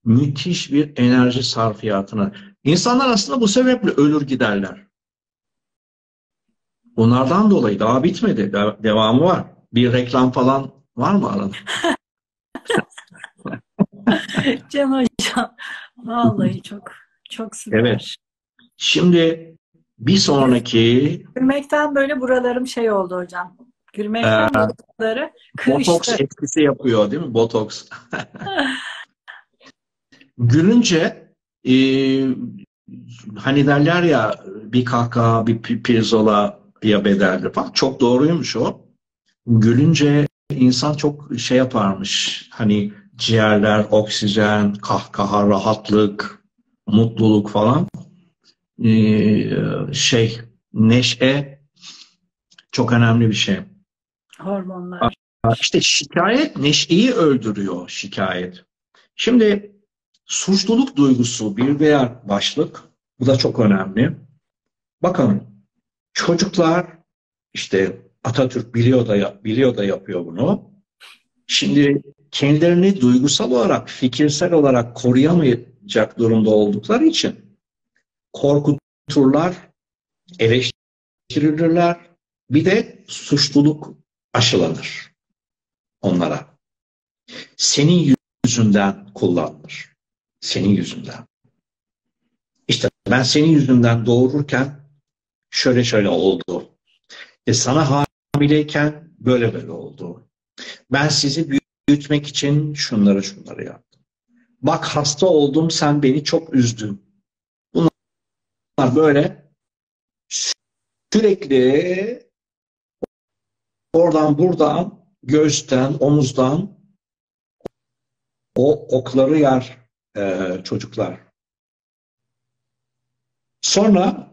müthiş bir enerji sarfiyatına. İnsanlar aslında bu sebeple ölür giderler. Bunlardan dolayı daha bitmedi. Devamı var. Bir reklam falan var mı arada? [LAUGHS] Can Hocam. Vallahi çok çok süper. Evet. Şimdi bir sonraki... Gülmekten böyle buralarım şey oldu hocam. Gülmekten ee, buraları kırıştı. Botoks etkisi yapıyor değil mi? Botoks. [LAUGHS] Gülünce e, hani derler ya bir kahkaha, bir pirzola ya bedeldir falan. Çok doğruymuş o. Gülünce insan çok şey yaparmış. Hani ciğerler, oksijen, kahkaha, rahatlık, mutluluk falan. Ee, şey, neşe çok önemli bir şey. Hormonlar. İşte şikayet neşeyi öldürüyor şikayet. Şimdi suçluluk duygusu bir diğer başlık. Bu da çok önemli. Bakın çocuklar işte Atatürk biliyor da biliyor da yapıyor bunu. Şimdi kendilerini duygusal olarak, fikirsel olarak koruyamayacak durumda oldukları için korkuturlar, eleştirirler, bir de suçluluk aşılanır onlara. Senin yüzünden kullanılır. Senin yüzünden. İşte ben senin yüzünden doğururken şöyle şöyle oldu. E sana hamileyken böyle böyle oldu. Ben sizi büyütmek için şunları şunları yaptım. Bak hasta oldum sen beni çok üzdün. Bunlar böyle sürekli oradan buradan göğüsten, omuzdan o okları yer e, çocuklar. Sonra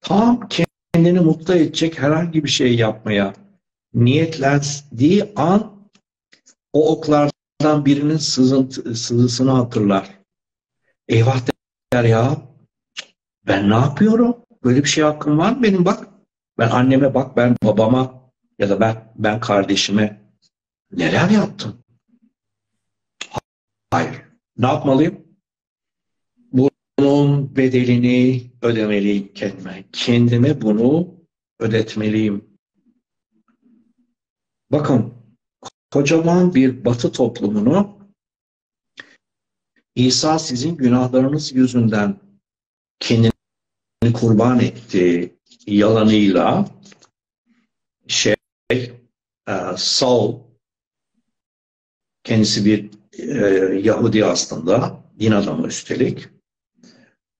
tam kendini mutlu edecek herhangi bir şey yapmaya niyetlendiği an o oklardan birinin sızıntı, sızısını hatırlar. Eyvah der ya ben ne yapıyorum? Böyle bir şey hakkım var mı benim bak. Ben anneme bak, ben babama ya da ben ben kardeşime neler yaptım? Hayır. Ne yapmalıyım? Bunun bedelini ödemeliyim kendime. Kendime bunu ödetmeliyim. Bakın kocaman bir batı toplumunu İsa sizin günahlarınız yüzünden kendini kurban etti yalanıyla şey Saul kendisi bir e, Yahudi aslında din adamı üstelik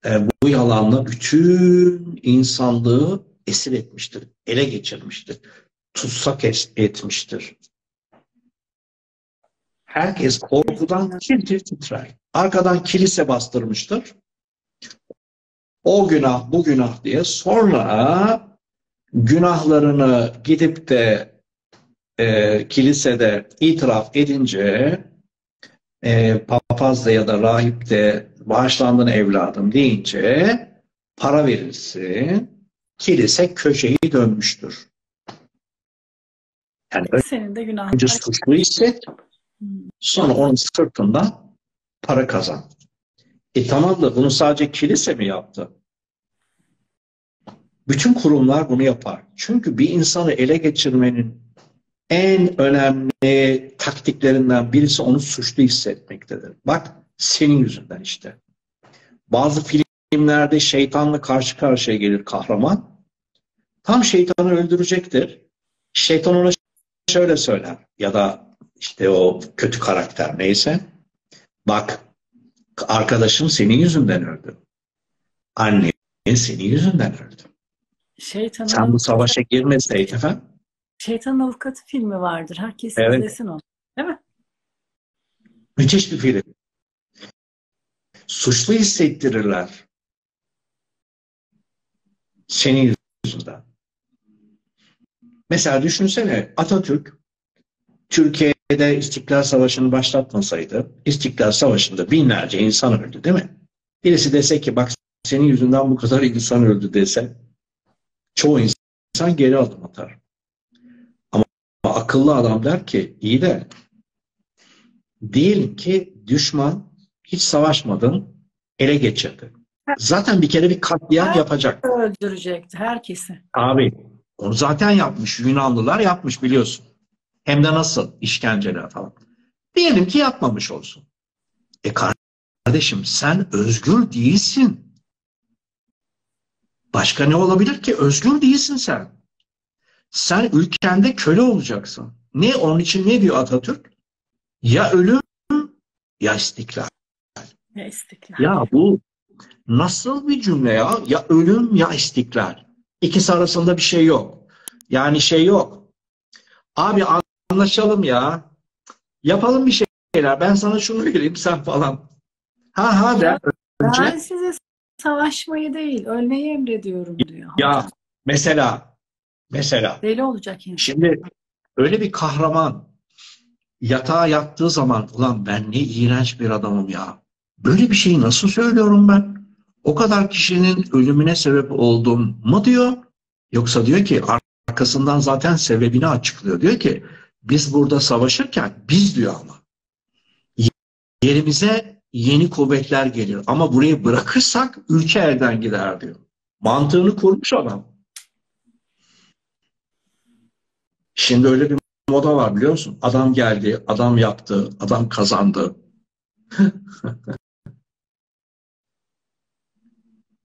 e, bu yalanla bütün insanlığı esir etmiştir, ele geçirmiştir, tutsak etmiştir. Herkes korkudan tir titrer. Arkadan kilise bastırmıştır. O günah, bu günah diye. Sonra günahlarını gidip de e, kilisede itiraf edince e, papaz da ya da rahip de bağışlandın evladım deyince para verilsin. Kilise köşeyi dönmüştür. Yani Senin de günahın. Önce suçlu hisset, Sonra onun sırtından para kazan. E tamam da bunu sadece kilise mi yaptı? Bütün kurumlar bunu yapar. Çünkü bir insanı ele geçirmenin en önemli taktiklerinden birisi onu suçlu hissetmektedir. Bak senin yüzünden işte. Bazı filmlerde şeytanla karşı karşıya gelir kahraman. Tam şeytanı öldürecektir. Şeytan ona şöyle söyler ya da işte o kötü karakter neyse. Bak arkadaşım senin yüzünden öldü. Annen senin yüzünden öldü. Şeytanın Sen bu savaşa girmeseydin efendim. Şeytanın Avukatı filmi vardır. Herkes evet. izlesin onu. Değil mi? Müthiş bir film. Suçlu hissettirirler. Senin yüzünden. Mesela düşünsene Atatürk Türkiye Türkiye'de İstiklal Savaşı'nı başlatmasaydı, İstiklal Savaşı'nda binlerce insan öldü değil mi? Birisi dese ki bak senin yüzünden bu kadar insan öldü dese, çoğu insan geri adım atar. Ama akıllı adam der ki iyi de diyelim ki düşman hiç savaşmadın, ele geçirdi. Zaten bir kere bir katliam yapacak. Öldürecekti herkesi. Abi onu zaten yapmış. Yunanlılar yapmış biliyorsun. Hem de nasıl işkenceler falan. Diyelim ki yapmamış olsun. E kardeşim sen özgür değilsin. Başka ne olabilir ki? Özgür değilsin sen. Sen ülkende köle olacaksın. Ne onun için ne diyor Atatürk? Ya ölüm ya istiklal. Ya istiklal. Ya bu nasıl bir cümle ya? Ya ölüm ya istiklal. İkisi arasında bir şey yok. Yani şey yok. Abi anlaşalım ya. Yapalım bir şeyler. Ben sana şunu vereyim sen falan. Ha ha der. Önce, Ben size savaşmayı değil, ölmeyi emrediyorum diyor. ya mesela mesela Deli olacak insan. şimdi öyle bir kahraman yatağa yattığı zaman ulan ben ne iğrenç bir adamım ya. Böyle bir şeyi nasıl söylüyorum ben? O kadar kişinin ölümüne sebep oldum mu diyor. Yoksa diyor ki arkasından zaten sebebini açıklıyor. Diyor ki biz burada savaşırken biz diyor ama yerimize yeni kuvvetler gelir. Ama burayı bırakırsak ülke elden gider diyor. Mantığını kurmuş adam. Şimdi öyle bir moda var biliyor musun? Adam geldi, adam yaptı, adam kazandı. [LAUGHS]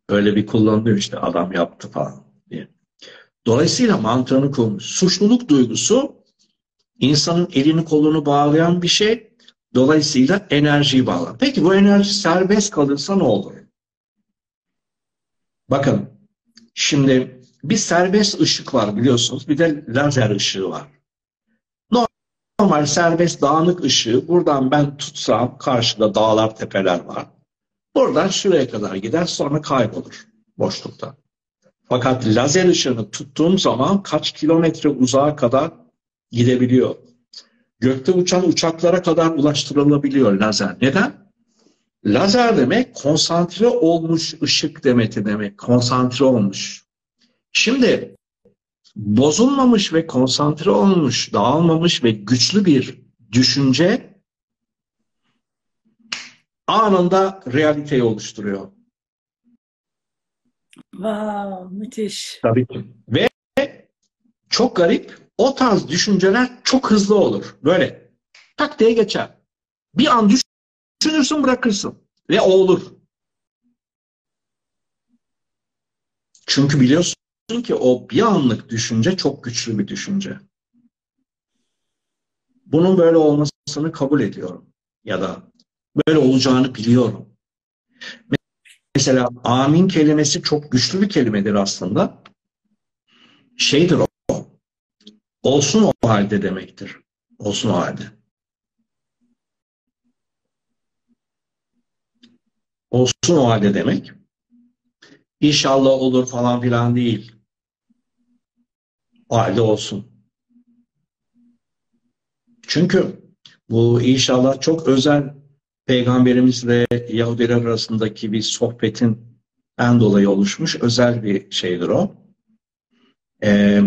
öyle bir kullanılıyor işte adam yaptı falan diye. Dolayısıyla mantığını kurmuş. Suçluluk duygusu insanın elini kolunu bağlayan bir şey. Dolayısıyla enerjiyi bağlar. Peki bu enerji serbest kalırsa ne olur? Bakın şimdi bir serbest ışık var biliyorsunuz. Bir de lazer ışığı var. Normal serbest dağınık ışığı buradan ben tutsam karşıda dağlar tepeler var. Buradan şuraya kadar gider sonra kaybolur boşlukta. Fakat lazer ışığını tuttuğum zaman kaç kilometre uzağa kadar gidebiliyor. Gökte uçan uçaklara kadar ulaştırılabiliyor lazer. Neden? Lazer demek konsantre olmuş ışık demeti demek. Konsantre olmuş. Şimdi bozulmamış ve konsantre olmuş, dağılmamış ve güçlü bir düşünce anında realiteyi oluşturuyor. Wow, müthiş. Tabii ki. Ve çok garip, o tarz düşünceler çok hızlı olur. Böyle tak diye geçer. Bir an düşünürsün bırakırsın. Ve o olur. Çünkü biliyorsun ki o bir anlık düşünce çok güçlü bir düşünce. Bunun böyle olmasını kabul ediyorum. Ya da böyle olacağını biliyorum. Mesela amin kelimesi çok güçlü bir kelimedir aslında. Şeydir o. Olsun o halde demektir. Olsun o halde. Olsun o halde demek. İnşallah olur falan filan değil. Halde olsun. Çünkü bu inşallah çok özel Peygamberimizle Yahudiler arasındaki bir sohbetin en dolayı oluşmuş özel bir şeydir o. Ee,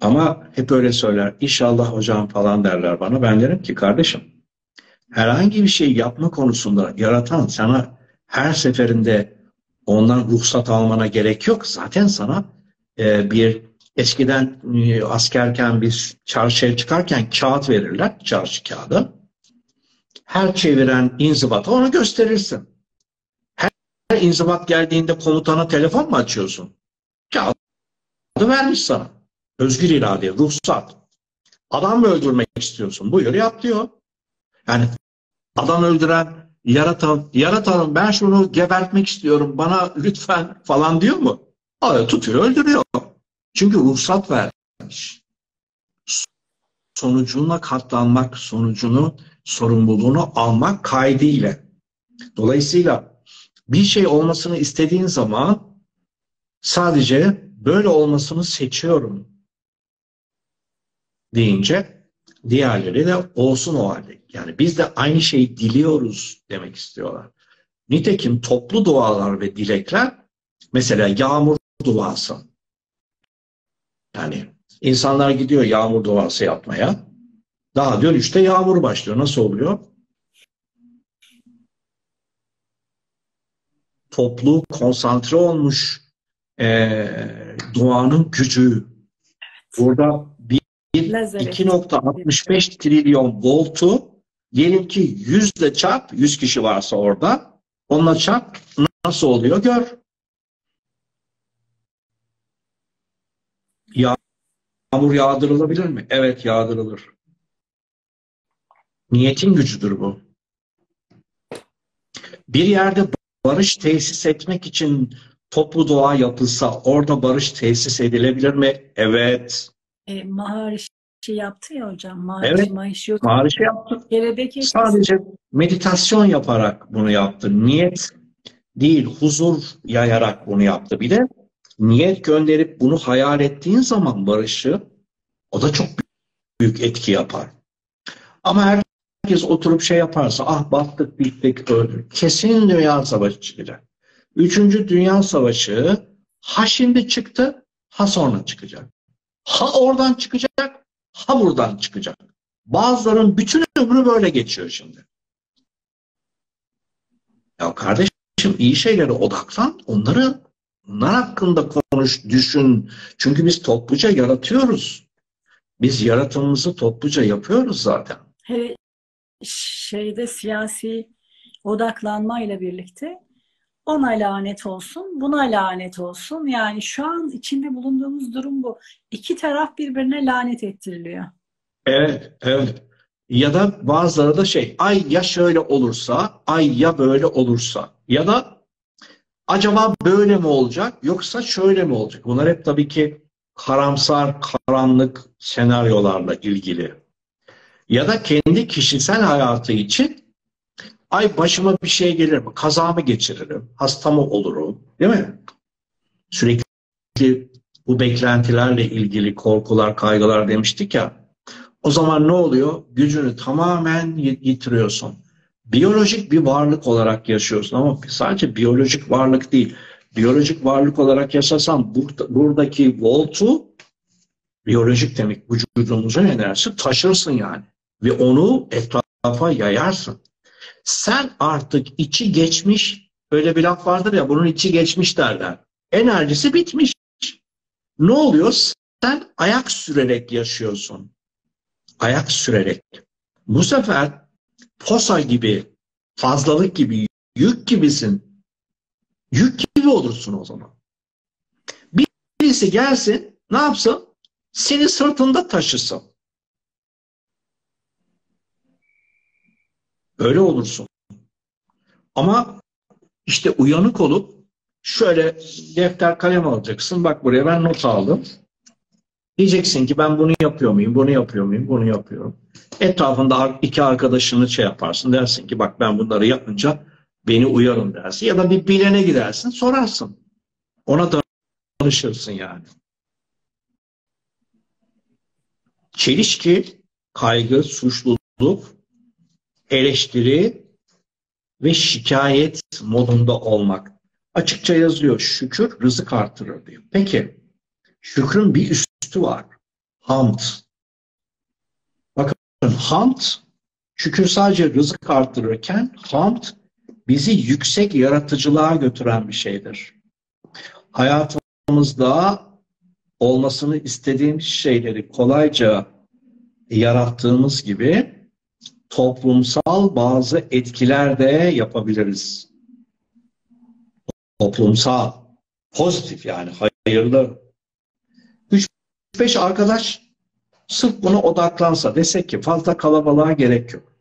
ama hep öyle söyler. İnşallah hocam falan derler bana. Ben derim ki kardeşim herhangi bir şey yapma konusunda yaratan sana her seferinde ondan ruhsat almana gerek yok. Zaten sana e, bir eskiden e, askerken biz çarşıya çıkarken kağıt verirler. Çarşı kağıdı her çeviren inzibata onu gösterirsin. Her inzibat geldiğinde komutana telefon mu açıyorsun? Kağıdı vermiş sana. Özgür irade, ruhsat. Adam mı öldürmek istiyorsun? Buyur yap diyor. Yani adam öldüren yaratalım, yaratalım ben şunu gebertmek istiyorum bana lütfen falan diyor mu? Tutuyor öldürüyor. Çünkü ruhsat vermiş. Sonucuna katlanmak, sonucunu sorumluluğunu almak kaydıyla. Dolayısıyla bir şey olmasını istediğin zaman sadece böyle olmasını seçiyorum deyince Diğerleri de olsun o halde. Yani biz de aynı şeyi diliyoruz demek istiyorlar. Nitekim toplu dualar ve dilekler mesela yağmur duası. Yani insanlar gidiyor yağmur duası yapmaya. Daha dönüşte yağmur başlıyor. Nasıl oluyor? Toplu, konsantre olmuş e, duanın gücü. Burada bir 2.65 trilyon voltu diyelim ki 100 ile çarp, 100 kişi varsa orada onunla çarp nasıl oluyor gör. Yağmur yağdırılabilir mi? Evet yağdırılır. Niyetin gücüdür bu. Bir yerde barış tesis etmek için toplu dua yapılsa orada barış tesis edilebilir mi? Evet. E, Maharishi yaptı ya hocam. Maharishi, evet. Maharishi yok. Maharishi yaptı. Geredeki Sadece meditasyon yaparak bunu yaptı. Niyet değil, huzur yayarak bunu yaptı. Bir de niyet gönderip bunu hayal ettiğin zaman barışı o da çok büyük etki yapar. Ama herkes oturup şey yaparsa ah battık bittik öldük. Kesin dünya savaşı çıkacak. Üçüncü Dünya Savaşı ha şimdi çıktı ha sonra çıkacak. Ha oradan çıkacak ha buradan çıkacak. Bazıların bütün ömrü böyle geçiyor şimdi. Ya kardeşim iyi şeylere odaklan, onları onlar hakkında konuş, düşün. Çünkü biz topluca yaratıyoruz. Biz yaratımımızı topluca yapıyoruz zaten. Hele şeyde siyasi odaklanmayla birlikte ona lanet olsun, buna lanet olsun. Yani şu an içinde bulunduğumuz durum bu. İki taraf birbirine lanet ettiriliyor. Evet, evet. Ya da bazıları da şey, ay ya şöyle olursa, ay ya böyle olursa. Ya da acaba böyle mi olacak yoksa şöyle mi olacak? Bunlar hep tabii ki karamsar, karanlık senaryolarla ilgili. Ya da kendi kişisel hayatı için ay başıma bir şey gelir mi? Kaza mı geçiririm? Hasta mı olurum? Değil mi? Sürekli bu beklentilerle ilgili korkular, kaygılar demiştik ya. O zaman ne oluyor? Gücünü tamamen yitiriyorsun. Biyolojik bir varlık olarak yaşıyorsun ama sadece biyolojik varlık değil. Biyolojik varlık olarak yaşasan buradaki voltu biyolojik demek vücudumuzun enerjisi taşırsın yani. Ve onu etrafa yayarsın. Sen artık içi geçmiş, öyle bir laf vardır ya bunun içi geçmiş derler. Enerjisi bitmiş. Ne oluyor? Sen ayak sürerek yaşıyorsun. Ayak sürerek. Bu sefer posa gibi, fazlalık gibi, yük gibisin. Yük gibi olursun o zaman. Birisi gelsin, ne yapsın? Seni sırtında taşısın. Öyle olursun. Ama işte uyanık olup şöyle defter kalem alacaksın. Bak buraya ben not aldım. Diyeceksin ki ben bunu yapıyor muyum, bunu yapıyor muyum, bunu yapıyorum. Etrafında iki arkadaşını şey yaparsın. Dersin ki bak ben bunları yapınca beni uyarın dersin. Ya da bir bilene gidersin sorarsın. Ona danışırsın yani. Çelişki, kaygı, suçluluk eleştiri ve şikayet modunda olmak. Açıkça yazıyor. Şükür rızık artırır diyor. Peki şükrün bir üstü var. Hamd. Hamd şükür sadece rızık artırırken hamd bizi yüksek yaratıcılığa götüren bir şeydir. Hayatımızda olmasını istediğimiz şeyleri kolayca yarattığımız gibi toplumsal bazı etkiler de yapabiliriz. Toplumsal, pozitif yani hayırlı. 3-5 arkadaş sırf buna odaklansa desek ki fazla kalabalığa gerek yok.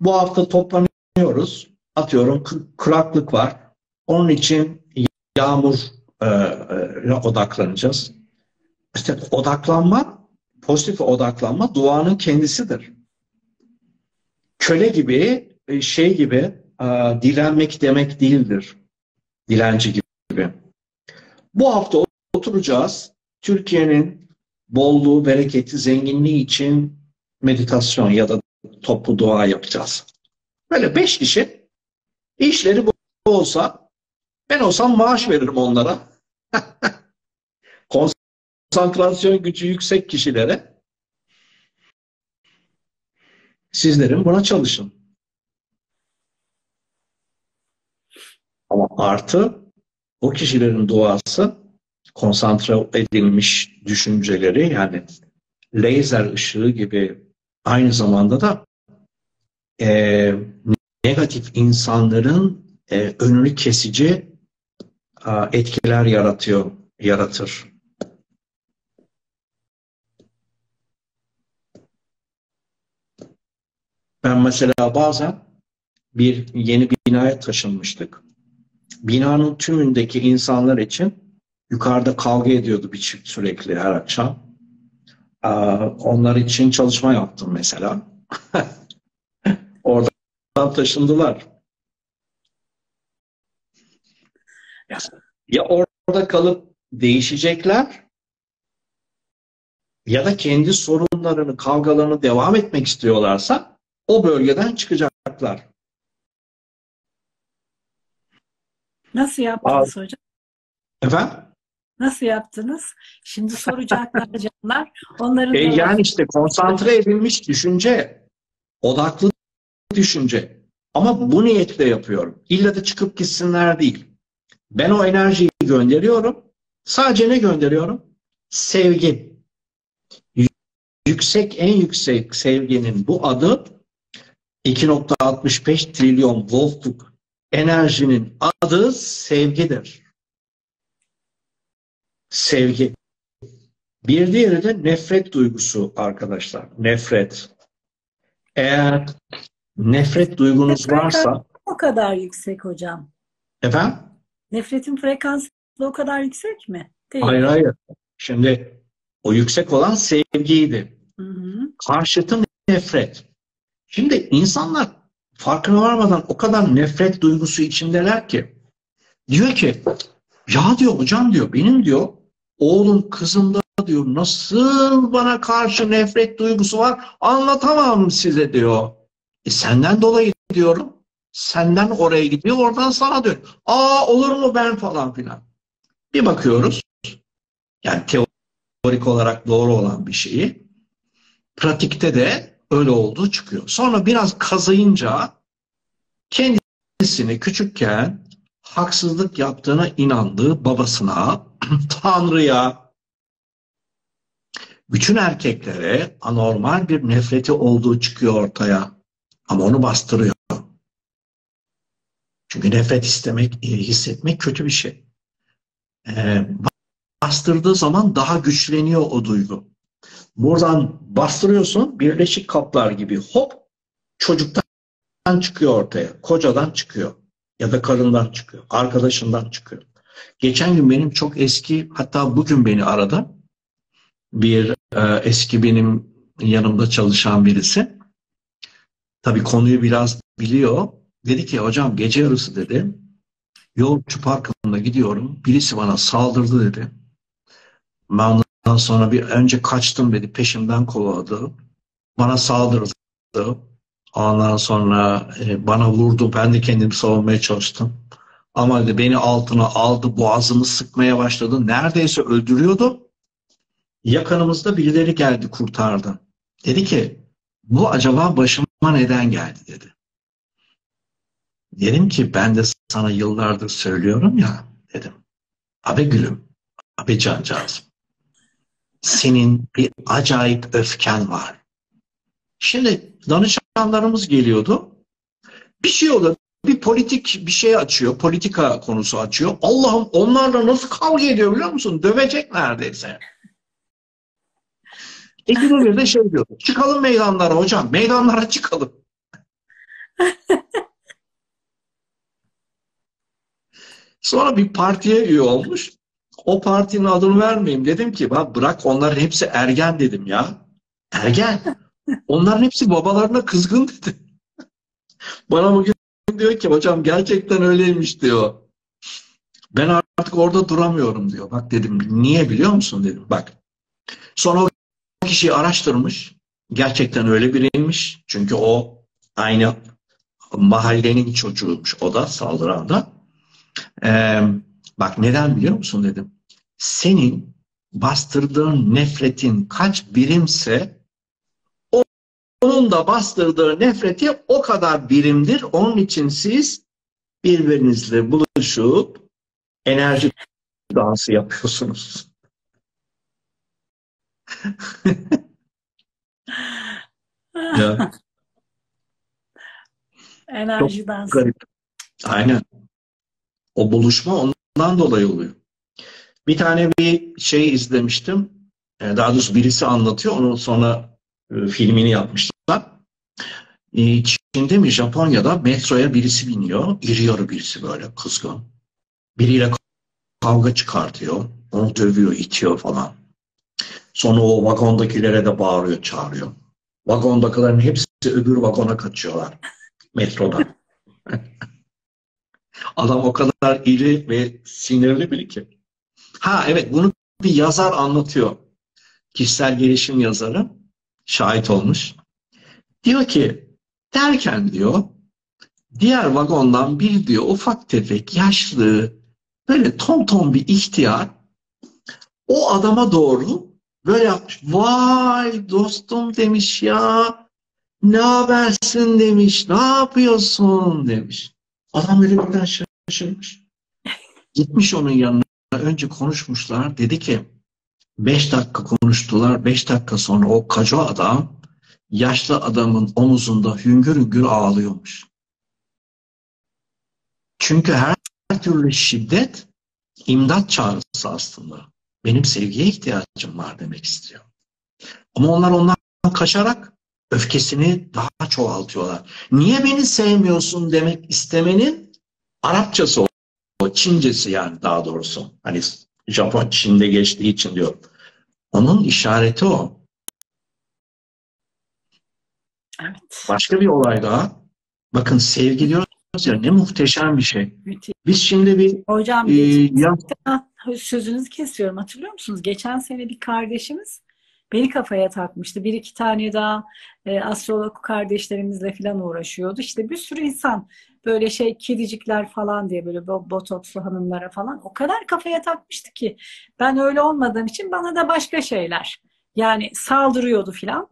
Bu hafta toplanıyoruz. Atıyorum kuraklık var. Onun için yağmur e, e, odaklanacağız. İşte odaklanma, pozitif odaklanma duanın kendisidir köle gibi, e, şey gibi e, dilenmek demek değildir. Dilenci gibi. Bu hafta oturacağız. Türkiye'nin bolluğu, bereketi, zenginliği için meditasyon ya da toplu dua yapacağız. Böyle beş kişi işleri bu olsa ben olsam maaş veririm onlara. [LAUGHS] Konsantrasyon gücü yüksek kişilere sizlerin buna çalışın. Ama artı o kişilerin duası konsantre edilmiş düşünceleri yani lazer ışığı gibi aynı zamanda da e, negatif insanların e, önünü kesici e, etkiler yaratıyor, yaratır. Ben mesela bazen bir yeni binaya taşınmıştık. Binanın tümündeki insanlar için yukarıda kavga ediyordu bir çift sürekli her akşam. Onlar için çalışma yaptım mesela. [LAUGHS] Oradan taşındılar. Ya orada kalıp değişecekler ya da kendi sorunlarını, kavgalarını devam etmek istiyorlarsa o bölgeden çıkacaklar. Nasıl yaptınız Aa, hocam? Efendim? Nasıl yaptınız? Şimdi soracaklar [LAUGHS] canlar. Onların e, yani işte konsantre edilmiş düşünce, odaklı düşünce. Ama bu niyetle yapıyorum. İlla da çıkıp gitsinler değil. Ben o enerjiyi gönderiyorum. Sadece ne gönderiyorum? Sevgi. Yüksek, en yüksek sevginin bu adı 2.65 trilyon voltluk enerjinin adı sevgidir. Sevgi. Bir diğeri de nefret duygusu arkadaşlar. Nefret. Eğer nefret duygunuz nefret varsa o kadar yüksek hocam. Efendim? Nefretin frekansı o kadar yüksek mi? Değil. Hayır hayır. Şimdi o yüksek olan sevgiydi. Hı hı. Karşıtı nefret. Şimdi insanlar farkına varmadan o kadar nefret duygusu içindeler ki diyor ki ya diyor hocam diyor benim diyor oğlum kızımda diyor nasıl bana karşı nefret duygusu var anlatamam size diyor. E senden dolayı diyorum. Senden oraya gidiyor oradan sana diyor. Aa olur mu ben falan filan. Bir bakıyoruz yani teorik olarak doğru olan bir şeyi pratikte de öyle olduğu çıkıyor. Sonra biraz kazıyınca kendisini küçükken haksızlık yaptığına inandığı babasına, [CLEARS THROAT] Tanrı'ya, bütün erkeklere anormal bir nefreti olduğu çıkıyor ortaya. Ama onu bastırıyor. Çünkü nefret istemek, e, hissetmek kötü bir şey. Ee, bastırdığı zaman daha güçleniyor o duygu. Buradan bastırıyorsun birleşik kaplar gibi hop çocuktan çıkıyor ortaya. Kocadan çıkıyor. Ya da karından çıkıyor. Arkadaşından çıkıyor. Geçen gün benim çok eski hatta bugün beni aradı. Bir e, eski benim yanımda çalışan birisi. Tabii konuyu biraz biliyor. Dedi ki hocam gece yarısı dedi. Yolcu parkında gidiyorum. Birisi bana saldırdı dedi. Ben Ondan sonra bir önce kaçtım dedi. Peşimden kovaladı. Bana saldırdı. Ondan sonra e, bana vurdu. Ben de kendimi savunmaya çalıştım. Ama beni altına aldı. Boğazımı sıkmaya başladı. Neredeyse öldürüyordu. Yakınımızda birileri geldi kurtardı. Dedi ki bu acaba başıma neden geldi dedi. Dedim ki ben de sana yıllardır söylüyorum ya dedim. Abi gülüm, abi cancağızım senin bir acayip öfken var. Şimdi danışanlarımız geliyordu. Bir şey oluyor. Bir politik bir şey açıyor. Politika konusu açıyor. Allah'ım onlarla nasıl kavga ediyor biliyor musun? Dövecek neredeyse. İkide bir de şey diyor. Çıkalım meydanlara hocam. Meydanlara çıkalım. [LAUGHS] Sonra bir partiye üye olmuş. O partinin adını vermeyeyim. Dedim ki bırak onların hepsi ergen dedim ya. Ergen. Onların hepsi babalarına kızgın dedi. [LAUGHS] Bana bugün diyor ki hocam gerçekten öyleymiş diyor. Ben artık orada duramıyorum diyor. Bak dedim niye biliyor musun dedim. Bak sonra o kişiyi araştırmış. Gerçekten öyle biriymiş. Çünkü o aynı mahallenin çocuğuymuş o da saldıran da. Ee, bak neden biliyor musun dedim. Senin bastırdığın nefretin kaç birimse onun da bastırdığı nefreti o kadar birimdir. Onun için siz birbirinizle buluşup enerji dansı yapıyorsunuz. ya. [LAUGHS] Enerji dansı. Garip. Aynen. O buluşma ondan dolayı oluyor. Bir tane bir şey izlemiştim. Ee, daha doğrusu birisi anlatıyor. Onu sonra e, filmini yapmışlar. E, Çin'de mi Japonya'da metroya birisi biniyor. İri birisi böyle kızgın. Biriyle kavga çıkartıyor. Onu dövüyor, itiyor falan. Sonra o vagondakilere de bağırıyor, çağırıyor. Vagondakilerin hepsi öbür vagona kaçıyorlar. Metroda. [LAUGHS] Adam o kadar iri ve sinirli biri ki. Ha evet bunu bir yazar anlatıyor. Kişisel gelişim yazarı. Şahit olmuş. Diyor ki derken diyor diğer vagondan bir diyor ufak tefek yaşlı böyle ton ton bir ihtiyar o adama doğru böyle yapmış. Vay dostum demiş ya ne habersin demiş. Ne yapıyorsun demiş. Adam öyle birden şaşırmış. Gitmiş onun yanına. Önce konuşmuşlar. Dedi ki beş dakika konuştular. Beş dakika sonra o kaco adam yaşlı adamın omuzunda hüngür hüngür ağlıyormuş. Çünkü her türlü şiddet imdat çağrısı aslında. Benim sevgiye ihtiyacım var demek istiyor. Ama onlar ondan kaçarak öfkesini daha çoğaltıyorlar. Niye beni sevmiyorsun demek istemenin Arapçası o, Çincesi yani daha doğrusu. Hani Japon Çin'de geçtiği için diyor. Onun işareti o. Evet. Başka bir olay daha. Bakın sevgi diyoruz ya ne muhteşem bir şey. Müthiş. Biz şimdi bir Hocam e, ya, sözünüzü kesiyorum. Hatırlıyor musunuz? Geçen sene bir kardeşimiz beni kafaya takmıştı. Bir iki tane daha e, astrolog kardeşlerimizle falan uğraşıyordu. İşte bir sürü insan böyle şey kedicikler falan diye böyle bo- botokslu hanımlara falan o kadar kafaya takmıştı ki ben öyle olmadığım için bana da başka şeyler yani saldırıyordu falan.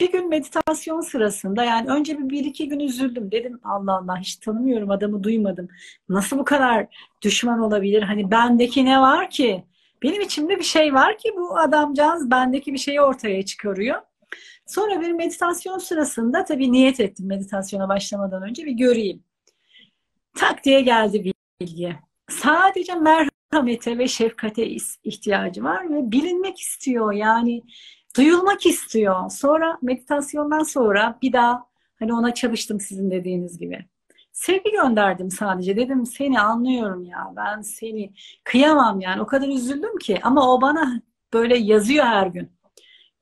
Bir gün meditasyon sırasında yani önce bir, bir iki gün üzüldüm. Dedim Allah Allah hiç tanımıyorum adamı duymadım. Nasıl bu kadar düşman olabilir? Hani bendeki ne var ki? Benim içimde bir şey var ki bu adamcağız bendeki bir şeyi ortaya çıkarıyor. Sonra bir meditasyon sırasında tabii niyet ettim meditasyona başlamadan önce bir göreyim. Tak diye geldi bilgi. Sadece merhamete ve şefkate ihtiyacı var ve bilinmek istiyor. Yani duyulmak istiyor. Sonra meditasyondan sonra bir daha hani ona çalıştım sizin dediğiniz gibi. Sevgi gönderdim sadece. Dedim seni anlıyorum ya. Ben seni kıyamam yani. O kadar üzüldüm ki. Ama o bana böyle yazıyor her gün.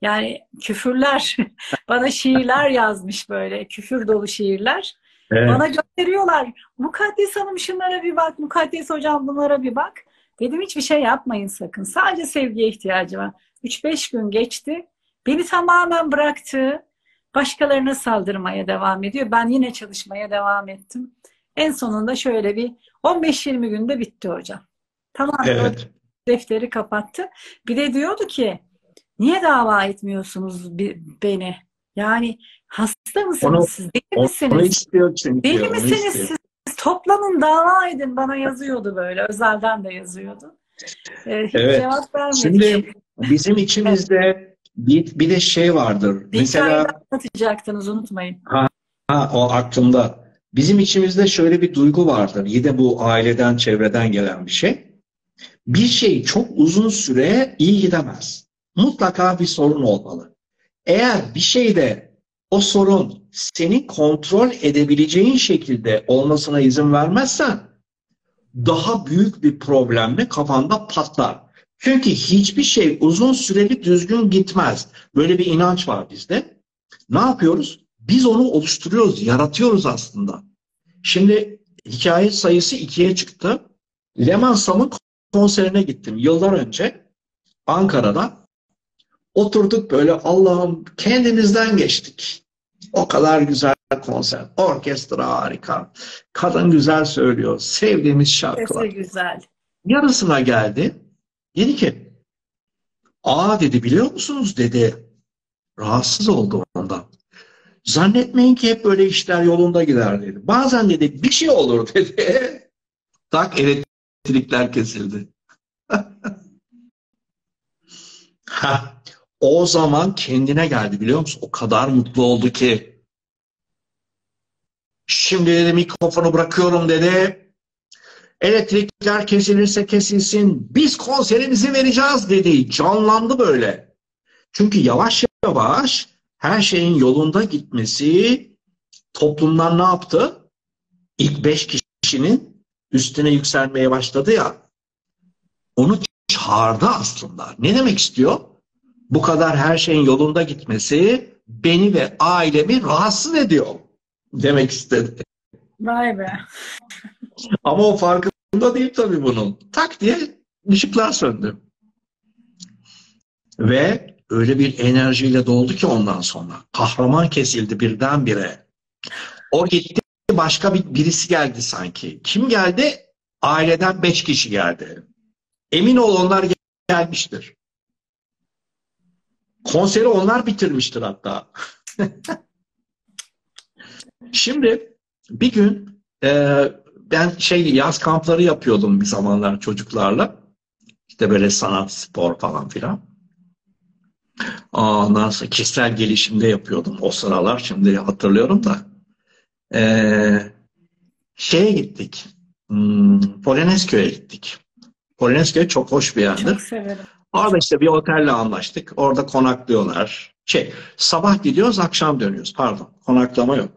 Yani küfürler, [LAUGHS] bana şiirler yazmış böyle. Küfür dolu şiirler. Evet, Bana gönderiyorlar. Mukaddes Hanım şunlara bir bak. Mukaddes Hocam bunlara bir bak. Dedim hiçbir şey yapmayın sakın. Sadece sevgiye ihtiyacı var. 3-5 gün geçti. Beni tamamen bıraktı. Başkalarına saldırmaya devam ediyor. Ben yine çalışmaya devam ettim. En sonunda şöyle bir 15-20 günde bitti hocam. Tamamen evet. defteri kapattı. Bir de diyordu ki niye dava etmiyorsunuz beni? Yani hasta mısınız Onu- siz? Deli Onu misiniz? istiyor çünkü. Deli onu misiniz istiyor. siz? Toplanın dava edin bana yazıyordu böyle. Özelden de yazıyordu. Ee, hiç Evet. cevap vermedik. Şimdi bizim içimizde bir, bir de şey vardır. Bir Mesela anlatacaktınız unutmayın. Ha, o aklımda. Bizim içimizde şöyle bir duygu vardır. Yine bu aileden, çevreden gelen bir şey. Bir şey çok uzun süre iyi gidemez. Mutlaka bir sorun olmalı. Eğer bir şeyde o sorun seni kontrol edebileceğin şekilde olmasına izin vermezsen daha büyük bir problemle kafanda patlar. Çünkü hiçbir şey uzun süreli düzgün gitmez. Böyle bir inanç var bizde. Ne yapıyoruz? Biz onu oluşturuyoruz, yaratıyoruz aslında. Şimdi hikaye sayısı ikiye çıktı. Leman Sam'ın konserine gittim yıllar önce Ankara'da. Oturduk böyle Allah'ım kendimizden geçtik. O kadar güzel konser. Orkestra harika. Kadın güzel söylüyor. Sevdiğimiz şarkılar. Sesi güzel. Yarısına geldi. Dedi ki aa dedi biliyor musunuz dedi. Rahatsız oldu ondan. Zannetmeyin ki hep böyle işler yolunda gider dedi. Bazen dedi bir şey olur [LAUGHS] dedi. Tak elektrikler kesildi. [LAUGHS] ha, o zaman kendine geldi biliyor musun? O kadar mutlu oldu ki. Şimdi dedi mikrofonu bırakıyorum dedi. Elektrikler kesilirse kesilsin. Biz konserimizi vereceğiz dedi. Canlandı böyle. Çünkü yavaş yavaş her şeyin yolunda gitmesi toplumdan ne yaptı? İlk beş kişinin üstüne yükselmeye başladı ya. Onu çağırdı aslında. Ne demek istiyor? Bu kadar her şeyin yolunda gitmesi beni ve ailemi rahatsız ediyor demek istedi. Vay be. Ama o farkında değil tabii bunun. Tak diye ışıklar söndü. Ve öyle bir enerjiyle doldu ki ondan sonra. Kahraman kesildi birdenbire. O gitti başka bir birisi geldi sanki. Kim geldi? Aileden beş kişi geldi. Emin ol onlar gelmiştir. Konseri onlar bitirmiştir hatta. [LAUGHS] Şimdi bir gün e, ben şey yaz kampları yapıyordum bir zamanlar çocuklarla. İşte böyle sanat, spor falan filan. Ondan sonra kişisel gelişimde yapıyordum o sıralar. Şimdi hatırlıyorum da. Ee, şeye gittik. Hmm, Polonezköy'e gittik. Polonezköy çok hoş bir yerdir. Çok severim. Orada işte bir otelle anlaştık. Orada konaklıyorlar. Şey, sabah gidiyoruz, akşam dönüyoruz. Pardon, konaklama yok.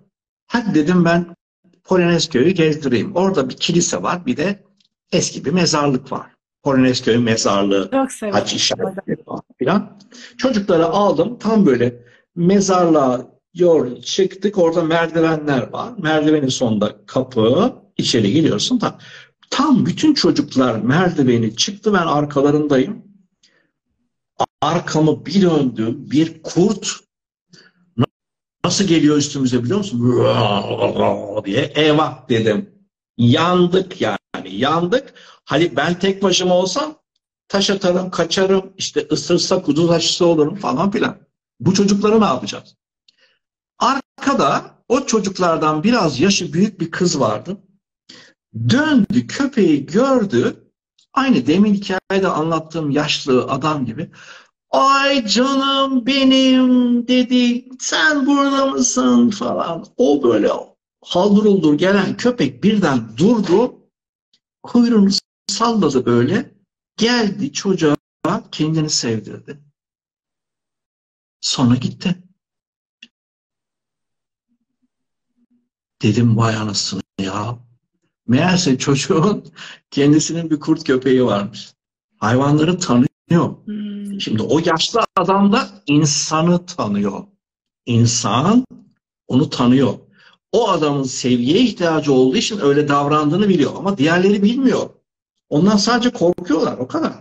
Hadi dedim ben Polonezköy'ü gezdireyim. Orada bir kilise var, bir de eski bir mezarlık var. Polonezköy mezarlığı, Çok severim. haç işaretleri filan. Çocukları aldım, tam böyle mezarlığa yol çıktık. Orada merdivenler var. Merdivenin sonunda kapı, içeri giriyorsun. Tam, tam bütün çocuklar merdiveni çıktı, ben arkalarındayım. Arkamı bir döndüm, bir kurt nasıl geliyor üstümüze biliyor musun? diye eyvah dedim. Yandık yani, yandık. Hani ben tek başıma olsam taş atarım, kaçarım, işte ısırsa kuduz aşısı olurum falan filan. Bu çocukları ne yapacağız? Arkada o çocuklardan biraz yaşı büyük bir kız vardı. Döndü, köpeği gördü. Aynı demin hikayede anlattığım yaşlı adam gibi. Ay canım benim dedi. Sen burada mısın falan. O böyle haldır uldur gelen köpek birden durdu. Kuyruğunu salladı böyle. Geldi çocuğa kendini sevdirdi. Sonra gitti. Dedim vay anasını ya. Meğerse çocuğun [LAUGHS] kendisinin bir kurt köpeği varmış. Hayvanları tanıyor. Hmm. Şimdi o yaşlı adam da insanı tanıyor. İnsan onu tanıyor. O adamın sevgiye ihtiyacı olduğu için öyle davrandığını biliyor ama diğerleri bilmiyor. Ondan sadece korkuyorlar o kadar.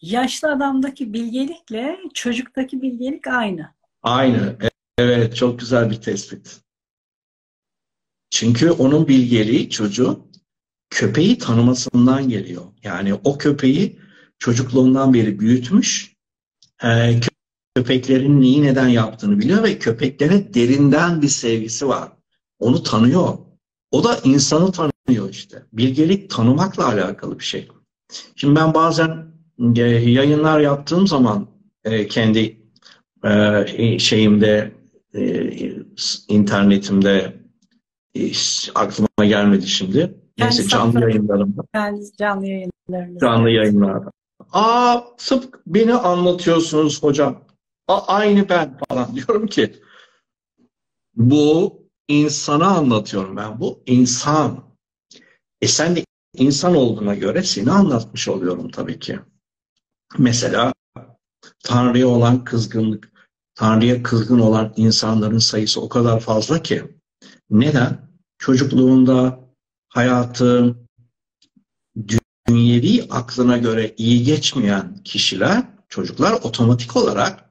Yaşlı adamdaki bilgelikle çocuktaki bilgelik aynı. Aynı. Evet, çok güzel bir tespit. Çünkü onun bilgeliği çocuğu köpeği tanımasından geliyor. Yani o köpeği çocukluğundan beri büyütmüş, e, köpeklerin neyi neden yaptığını biliyor ve köpeklere derinden bir sevgisi var. Onu tanıyor. O da insanı tanıyor işte. Bilgelik tanımakla alakalı bir şey. Şimdi ben bazen e, yayınlar yaptığım zaman e, kendi e, şeyimde internetimde aklıma gelmedi şimdi. Neyse canlı yayınlarımda. Yani canlı yayınlarınızda. Canlı yayınlarda. Aa tıpkı beni anlatıyorsunuz hocam. A, aynı ben falan [LAUGHS] diyorum ki bu insana anlatıyorum ben. Bu insan. E sen de insan olduğuna göre seni anlatmış oluyorum tabii ki. Mesela Tanrı'ya olan kızgınlık, Tanrı'ya kızgın olan insanların sayısı o kadar fazla ki. Neden? Çocukluğunda hayatı dünyevi aklına göre iyi geçmeyen kişiler, çocuklar otomatik olarak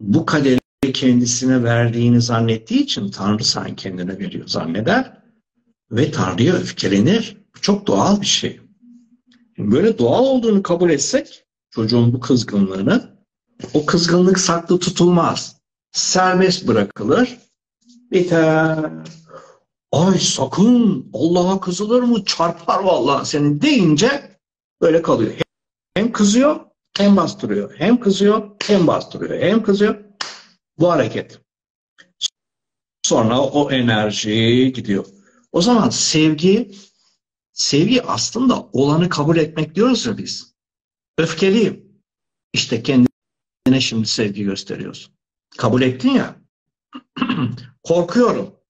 bu kaderi kendisine verdiğini zannettiği için Tanrı sen kendine veriyor zanneder ve Tanrı'ya öfkelenir. Çok doğal bir şey. Böyle doğal olduğunu kabul etsek çocuğun bu kızgınlığını o kızgınlık saklı tutulmaz. Serbest bırakılır. Biter. Ay sakın Allah'a kızılır mı? Çarpar vallahi seni deyince böyle kalıyor. Hem kızıyor hem bastırıyor. Hem kızıyor hem bastırıyor. Hem kızıyor. Bu hareket. Sonra o enerji gidiyor. O zaman sevgi sevgi aslında olanı kabul etmek diyoruz ya biz. Öfkeliyim. İşte kendine şimdi sevgi gösteriyorsun. Kabul ettin ya. [CLEARS THROAT] Korkuyorum.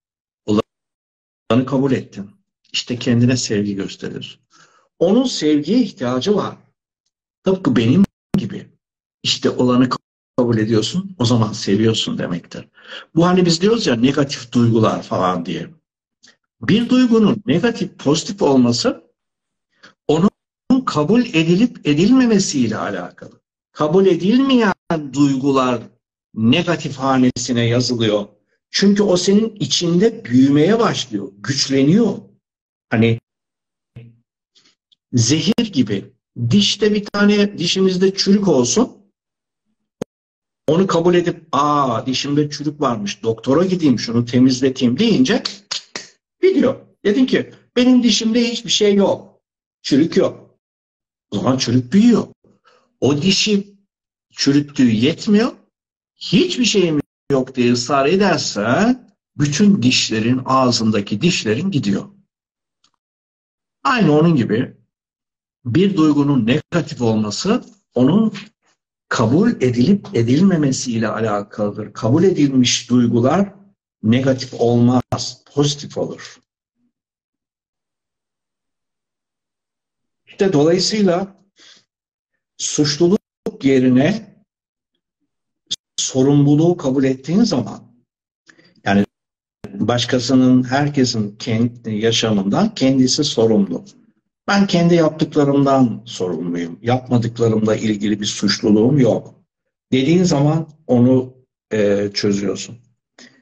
Olanı kabul ettin. İşte kendine sevgi gösteriyorsun. Onun sevgiye ihtiyacı var. Tıpkı benim gibi. İşte olanı kabul ediyorsun, o zaman seviyorsun demektir. Bu hani biz diyoruz ya negatif duygular falan diye. Bir duygunun negatif, pozitif olması onun kabul edilip edilmemesiyle alakalı. Kabul edilmeyen duygular negatif hanesine yazılıyor. Çünkü o senin içinde büyümeye başlıyor, güçleniyor. Hani zehir gibi. Dişte bir tane dişimizde çürük olsun. Onu kabul edip aa dişimde çürük varmış doktora gideyim şunu temizleteyim deyince gidiyor. Dedin ki benim dişimde hiçbir şey yok. Çürük yok. O zaman çürük büyüyor. O dişi çürüttüğü yetmiyor. Hiçbir şeyim yok diye ısrar ederse bütün dişlerin ağzındaki dişlerin gidiyor. Aynı onun gibi bir duygunun negatif olması onun kabul edilip edilmemesiyle alakalıdır. Kabul edilmiş duygular negatif olmaz, pozitif olur. İşte dolayısıyla suçluluk yerine sorumluluğu kabul ettiğin zaman yani başkasının, herkesin kendi yaşamından kendisi sorumlu. Ben kendi yaptıklarımdan sorumluyum. Yapmadıklarımla ilgili bir suçluluğum yok. Dediğin zaman onu e, çözüyorsun.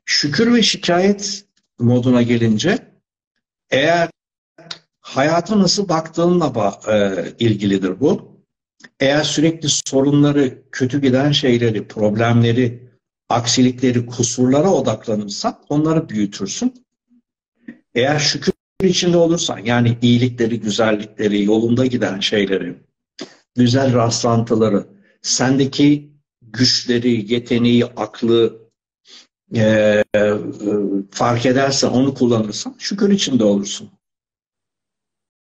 Şükür ve şikayet moduna gelince eğer hayata nasıl baktığınla e, ilgilidir bu. Eğer sürekli sorunları, kötü giden şeyleri, problemleri, aksilikleri, kusurlara odaklanırsan onları büyütürsün. Eğer şükür içinde olursan yani iyilikleri, güzellikleri, yolunda giden şeyleri, güzel rastlantıları, sendeki güçleri, yeteneği, aklı e, e, fark edersen, onu kullanırsan şükür içinde olursun.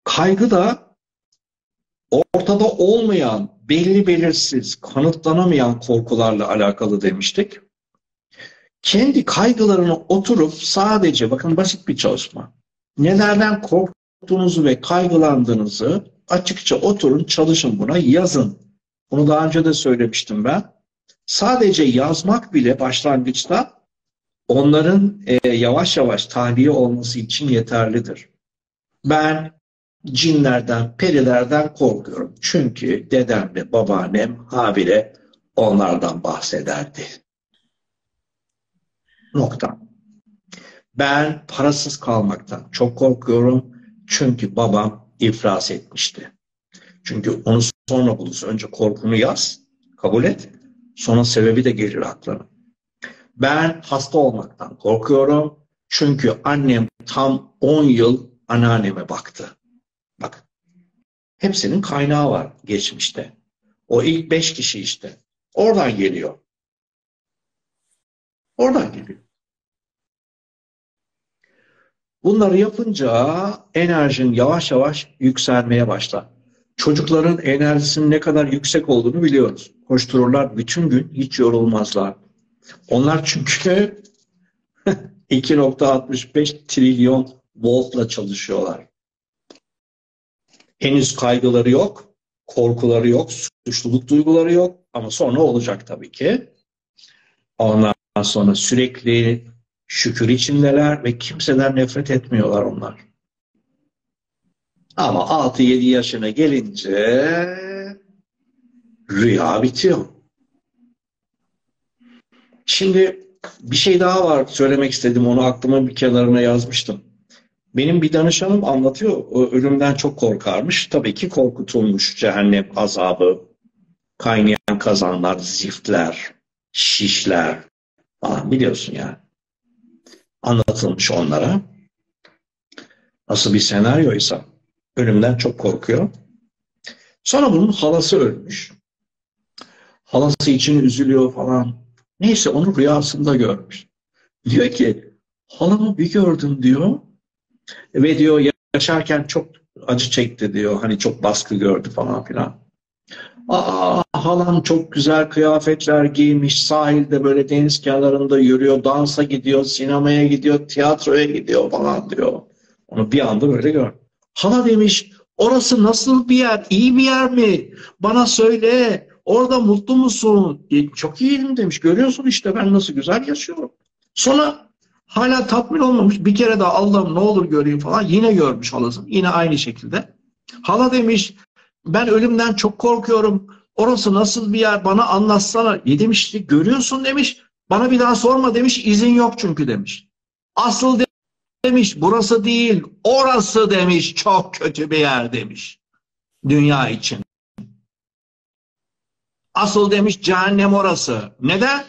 Kaygı da ortada olmayan, belli belirsiz, kanıtlanamayan korkularla alakalı demiştik. Kendi kaygılarını oturup sadece, bakın basit bir çalışma nelerden korktuğunuzu ve kaygılandığınızı açıkça oturun, çalışın buna, yazın. Bunu daha önce de söylemiştim ben. Sadece yazmak bile başlangıçta onların e, yavaş yavaş tahliye olması için yeterlidir. Ben cinlerden, perilerden korkuyorum. Çünkü dedem ve babaannem habire onlardan bahsederdi. Nokta. Ben parasız kalmaktan çok korkuyorum. Çünkü babam iflas etmişti. Çünkü onu sonra bulursun. Önce korkunu yaz, kabul et. Sonra sebebi de gelir aklına. Ben hasta olmaktan korkuyorum. Çünkü annem tam 10 yıl anneanneme baktı. Hepsinin kaynağı var geçmişte. O ilk beş kişi işte. Oradan geliyor. Oradan geliyor. Bunları yapınca enerjin yavaş yavaş yükselmeye başlar. Çocukların enerjisinin ne kadar yüksek olduğunu biliyoruz. Koştururlar bütün gün hiç yorulmazlar. Onlar çünkü [LAUGHS] 2.65 trilyon voltla çalışıyorlar. Henüz kaygıları yok, korkuları yok, suçluluk duyguları yok ama sonra olacak tabii ki. Ondan sonra sürekli şükür içindeler ve kimseden nefret etmiyorlar onlar. Ama 6-7 yaşına gelince rüya bitiyor. Şimdi bir şey daha var söylemek istedim. Onu aklıma bir kenarına yazmıştım. Benim bir danışanım anlatıyor. Ölümden çok korkarmış. Tabii ki korkutulmuş. Cehennem azabı, kaynayan kazanlar, ziftler, şişler falan biliyorsun yani. Anlatılmış onlara. Nasıl bir senaryoysa ölümden çok korkuyor. Sonra bunun halası ölmüş. Halası için üzülüyor falan. Neyse onu rüyasında görmüş. Diyor ki halamı bir gördüm diyor. Ve diyor yaşarken çok acı çekti diyor. Hani çok baskı gördü falan filan. Aa halam çok güzel kıyafetler giymiş. Sahilde böyle deniz kenarında yürüyor. Dansa gidiyor, sinemaya gidiyor, tiyatroya gidiyor falan diyor. Onu bir anda böyle gör. Hala demiş orası nasıl bir yer? İyi bir yer mi? Bana söyle. Orada mutlu musun? E, çok iyiyim demiş. Görüyorsun işte ben nasıl güzel yaşıyorum. Sonra hala tatmin olmamış. Bir kere daha Allah'ım ne olur göreyim falan. Yine görmüş halasını. Yine aynı şekilde. Hala demiş ben ölümden çok korkuyorum. Orası nasıl bir yer bana anlatsana. E demiş görüyorsun demiş. Bana bir daha sorma demiş. izin yok çünkü demiş. Asıl demiş burası değil orası demiş. Çok kötü bir yer demiş. Dünya için. Asıl demiş cehennem orası. Neden?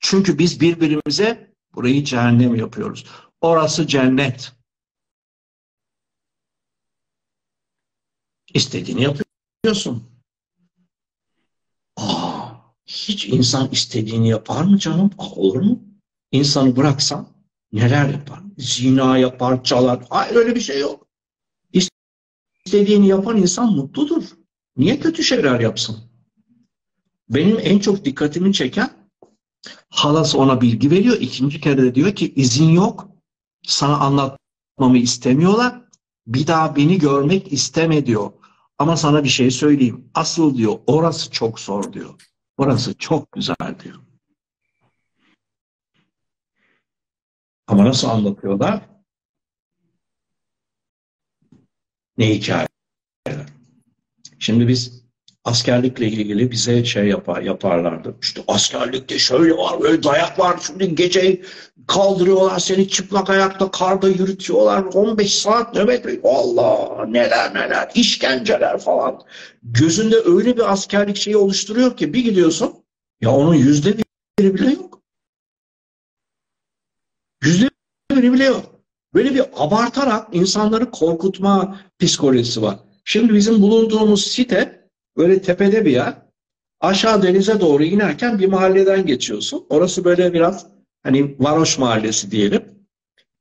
Çünkü biz birbirimize burayı cehennem yapıyoruz. Orası cennet. İstediğini yapıyorsun. Aa, hiç insan istediğini yapar mı canım? Aa, olur mu? İnsanı bıraksan neler yapar? Zina yapar, çalar. Hayır öyle bir şey yok. İstediğini yapan insan mutludur. Niye kötü şeyler yapsın? Benim en çok dikkatimi çeken halası ona bilgi veriyor. İkinci kere de diyor ki izin yok. Sana anlatmamı istemiyorlar. Bir daha beni görmek isteme diyor. Ama sana bir şey söyleyeyim. Asıl diyor orası çok zor diyor. Orası çok güzel diyor. Ama nasıl anlatıyorlar? Ne hikaye? Şimdi biz askerlikle ilgili bize şey yapar, yaparlardı. İşte askerlikte şöyle var, böyle dayak var. Şimdi gece kaldırıyorlar seni çıplak ayakta karda yürütüyorlar. 15 saat nöbet. Allah neler neler işkenceler falan. Gözünde öyle bir askerlik şeyi oluşturuyor ki bir gidiyorsun ya onun yüzde biri bile yok. Yüzde biri bile yok. Böyle bir abartarak insanları korkutma psikolojisi var. Şimdi bizim bulunduğumuz site Böyle tepede bir yer. Aşağı denize doğru inerken bir mahalleden geçiyorsun. Orası böyle biraz hani varoş mahallesi diyelim.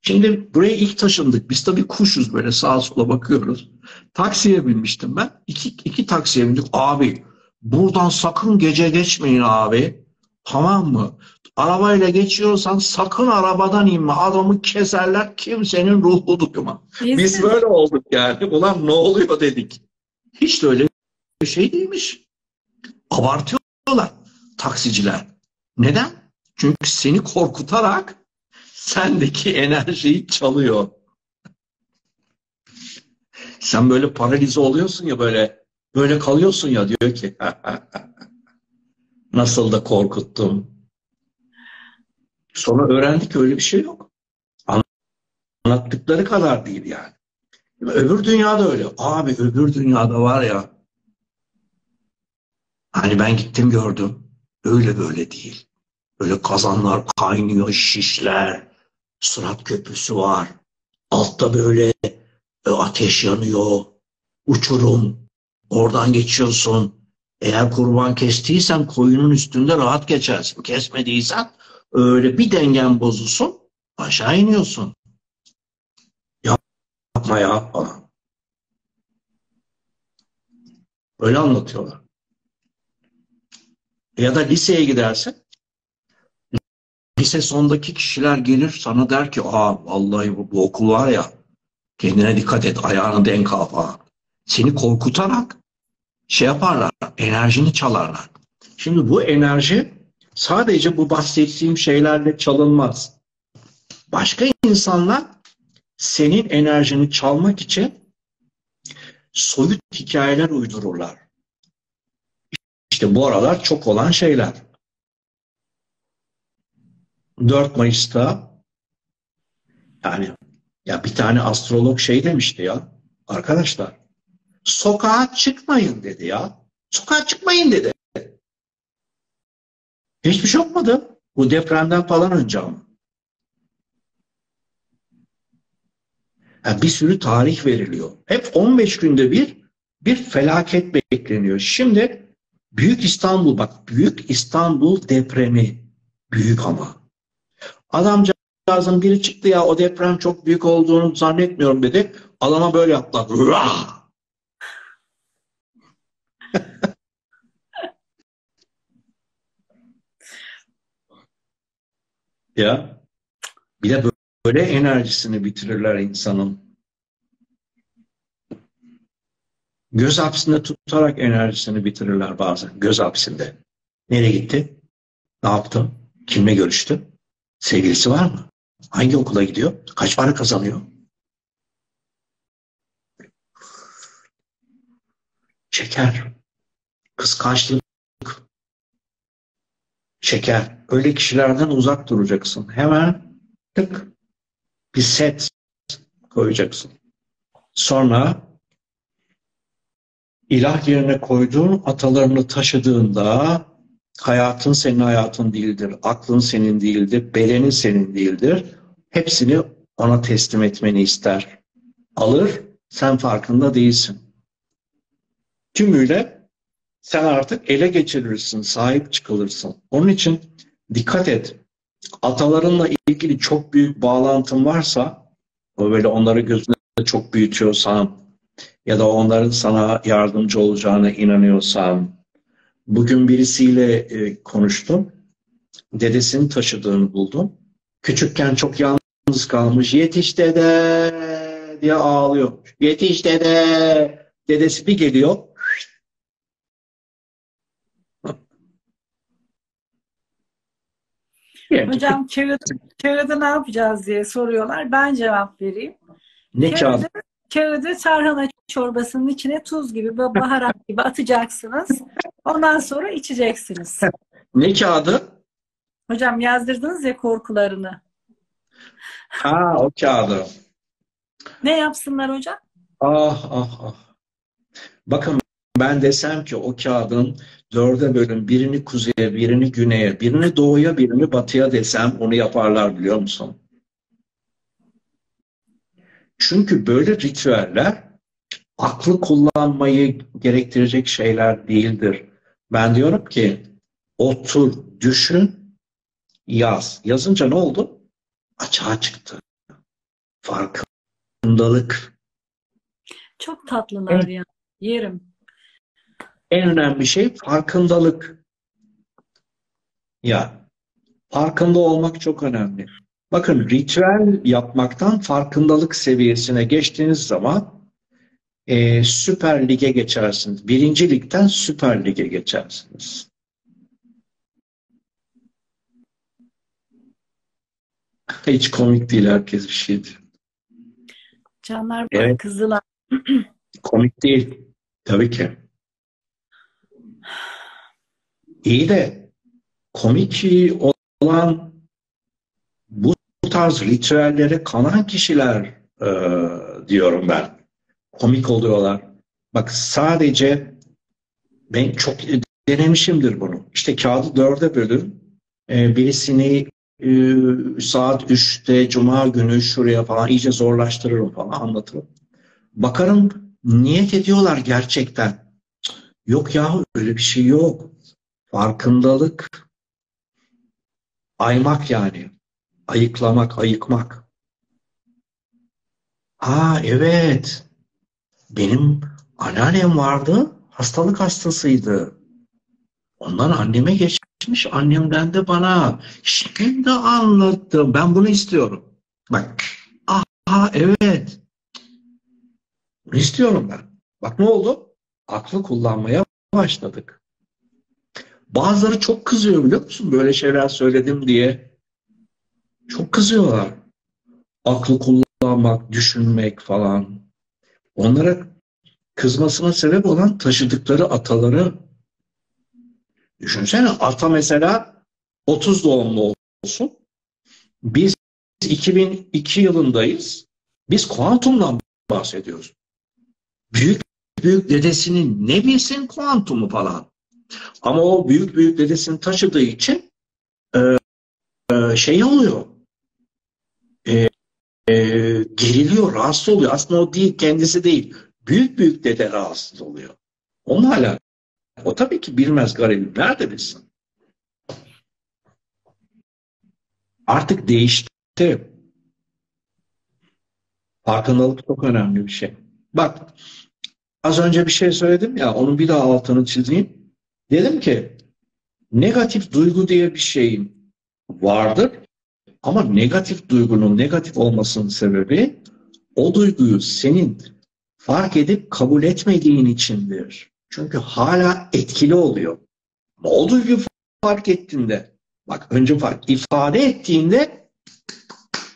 Şimdi buraya ilk taşındık. Biz tabii kuşuz böyle sağa sola bakıyoruz. Taksiye binmiştim ben. İki, iki taksiye bindik. Abi buradan sakın gece geçmeyin abi. Tamam mı? Arabayla geçiyorsan sakın arabadan inme. Adamı keserler kimsenin ruhu duyma. Biz böyle olduk yani. Ulan ne oluyor dedik. Hiç de öyle şey değilmiş. Abartıyorlar taksiciler. Neden? Çünkü seni korkutarak sendeki enerjiyi çalıyor. Sen böyle paralize oluyorsun ya böyle böyle kalıyorsun ya diyor ki [LAUGHS] nasıl da korkuttum. Sonra öğrendik öyle bir şey yok. Anlattıkları kadar değil yani. Öbür dünyada öyle. Abi öbür dünyada var ya Hani ben gittim gördüm. Öyle böyle değil. Böyle kazanlar kaynıyor, şişler, sırat köprüsü var. Altta böyle e, ateş yanıyor, uçurum. Oradan geçiyorsun. Eğer kurban kestiysen koyunun üstünde rahat geçersin. Kesmediysen öyle bir dengen bozulsun aşağı iniyorsun. Yapma ya falan. Öyle anlatıyorlar. Ya da liseye gidersin. Lise sondaki kişiler gelir sana der ki aa vallahi bu, bu okul var ya kendine dikkat et ayağını denk al falan. Seni korkutarak şey yaparlar enerjini çalarlar. Şimdi bu enerji sadece bu bahsettiğim şeylerle çalınmaz. Başka insanlar senin enerjini çalmak için soyut hikayeler uydururlar. İşte bu aralar çok olan şeyler. 4 Mayıs'ta yani ya bir tane astrolog şey demişti ya arkadaşlar sokağa çıkmayın dedi ya. Sokağa çıkmayın dedi. Hiçbir şey olmadı. Bu depremden falan önce ama. Yani bir sürü tarih veriliyor. Hep 15 günde bir bir felaket bekleniyor. Şimdi Büyük İstanbul bak Büyük İstanbul depremi büyük ama. Adamcağızın biri çıktı ya o deprem çok büyük olduğunu zannetmiyorum dedi. Adama böyle yaptılar. [LAUGHS] ya bir de böyle enerjisini bitirirler insanın. Göz hapsinde tutarak enerjisini bitirirler bazen. Göz hapsinde. Nereye gitti? Ne yaptı? Kimle görüştü? Sevgilisi var mı? Hangi okula gidiyor? Kaç para kazanıyor? Şeker. Kıskançlık. Şeker. Öyle kişilerden uzak duracaksın. Hemen tık bir set koyacaksın. Sonra ilah yerine koyduğun atalarını taşıdığında hayatın senin hayatın değildir, aklın senin değildir, bedenin senin değildir. Hepsini ona teslim etmeni ister. Alır, sen farkında değilsin. Tümüyle sen artık ele geçirirsin, sahip çıkılırsın. Onun için dikkat et. Atalarınla ilgili çok büyük bağlantın varsa, böyle onları gözünde çok büyütüyorsan, ya da onların sana yardımcı olacağına inanıyorsan, bugün birisiyle e, konuştum, dedesini taşıdığını buldum. Küçükken çok yalnız kalmış, yetiş dede diye ağlıyor. Yetiş dede. Dedesi bir geliyor. Hocam kağıdı, kağıdı ne yapacağız diye soruyorlar. Ben cevap vereyim. Ne kağıdı? Kağıdı, kağıdı tarhana çorbasının içine tuz gibi, baharat [LAUGHS] gibi atacaksınız. Ondan sonra içeceksiniz. [LAUGHS] Ne kağıdı? Hocam yazdırdınız ya korkularını. Ha o kağıdı. Ne yapsınlar hocam? Ah ah ah. Bakın ben desem ki o kağıdın dörde bölün birini kuzeye, birini güneye, birini doğuya, birini batıya desem onu yaparlar biliyor musun? Çünkü böyle ritüeller aklı kullanmayı gerektirecek şeyler değildir. Ben diyorum ki otur, düşün, yaz. Yazınca ne oldu? Açığa çıktı. Farkındalık. Çok tatlılar Evet. ya. Yerim. En önemli şey farkındalık. Ya farkında olmak çok önemli. Bakın ritüel yapmaktan farkındalık seviyesine geçtiğiniz zaman e, Süper Lig'e geçersiniz. Birinci ligden Süper Lig'e geçersiniz. Hiç komik değil herkes bir şey diyor. Canlar Evet. kızdılar. [CLEARS THROAT] Komik değil. Tabii ki. İyi de komik olan bu tarz ritüellere kanan kişiler e, diyorum ben. Komik oluyorlar. Bak sadece ben çok denemişimdir bunu. İşte kağıdı dörde bölün. E, birisini e, saat 3'te Cuma günü şuraya falan iyice zorlaştırırım falan anlatırım. Bakarım niyet ediyorlar gerçekten. Yok ya öyle bir şey yok. Farkındalık. Aymak yani. Ayıklamak, ayıkmak. Aa evet. Benim anneannem vardı. Hastalık hastasıydı. Ondan anneme geçmiş, annemden de bana. Şimdi anlattım. Ben bunu istiyorum. Bak. Aha evet. Bunu istiyorum ben. Bak ne oldu? Aklı kullanmaya başladık. Bazıları çok kızıyor biliyor musun? Böyle şeyler söyledim diye. Çok kızıyorlar. Aklı kullanmak, düşünmek falan. Onlara kızmasına sebep olan taşıdıkları ataları düşünsene ata mesela 30 doğumlu olsun. Biz 2002 yılındayız. Biz kuantumdan bahsediyoruz. Büyük büyük dedesinin ne bilsin kuantumu falan. Ama o büyük büyük dedesini taşıdığı için e, e, şey oluyor. Geriliyor, rahatsız oluyor. Aslında o değil, kendisi değil. Büyük büyük dede rahatsız oluyor. Onunla alakalı. O tabii ki bilmez garibim. Nerede bilsin? Artık değişti. Farkındalık çok önemli bir şey. Bak, az önce bir şey söyledim ya, onun bir daha altını çizeyim. Dedim ki, negatif duygu diye bir şeyin vardır. Ama negatif duygunun negatif olmasının sebebi o duyguyu senin fark edip kabul etmediğin içindir. Çünkü hala etkili oluyor. O duyguyu fark ettiğinde, bak önce fark, ifade ettiğinde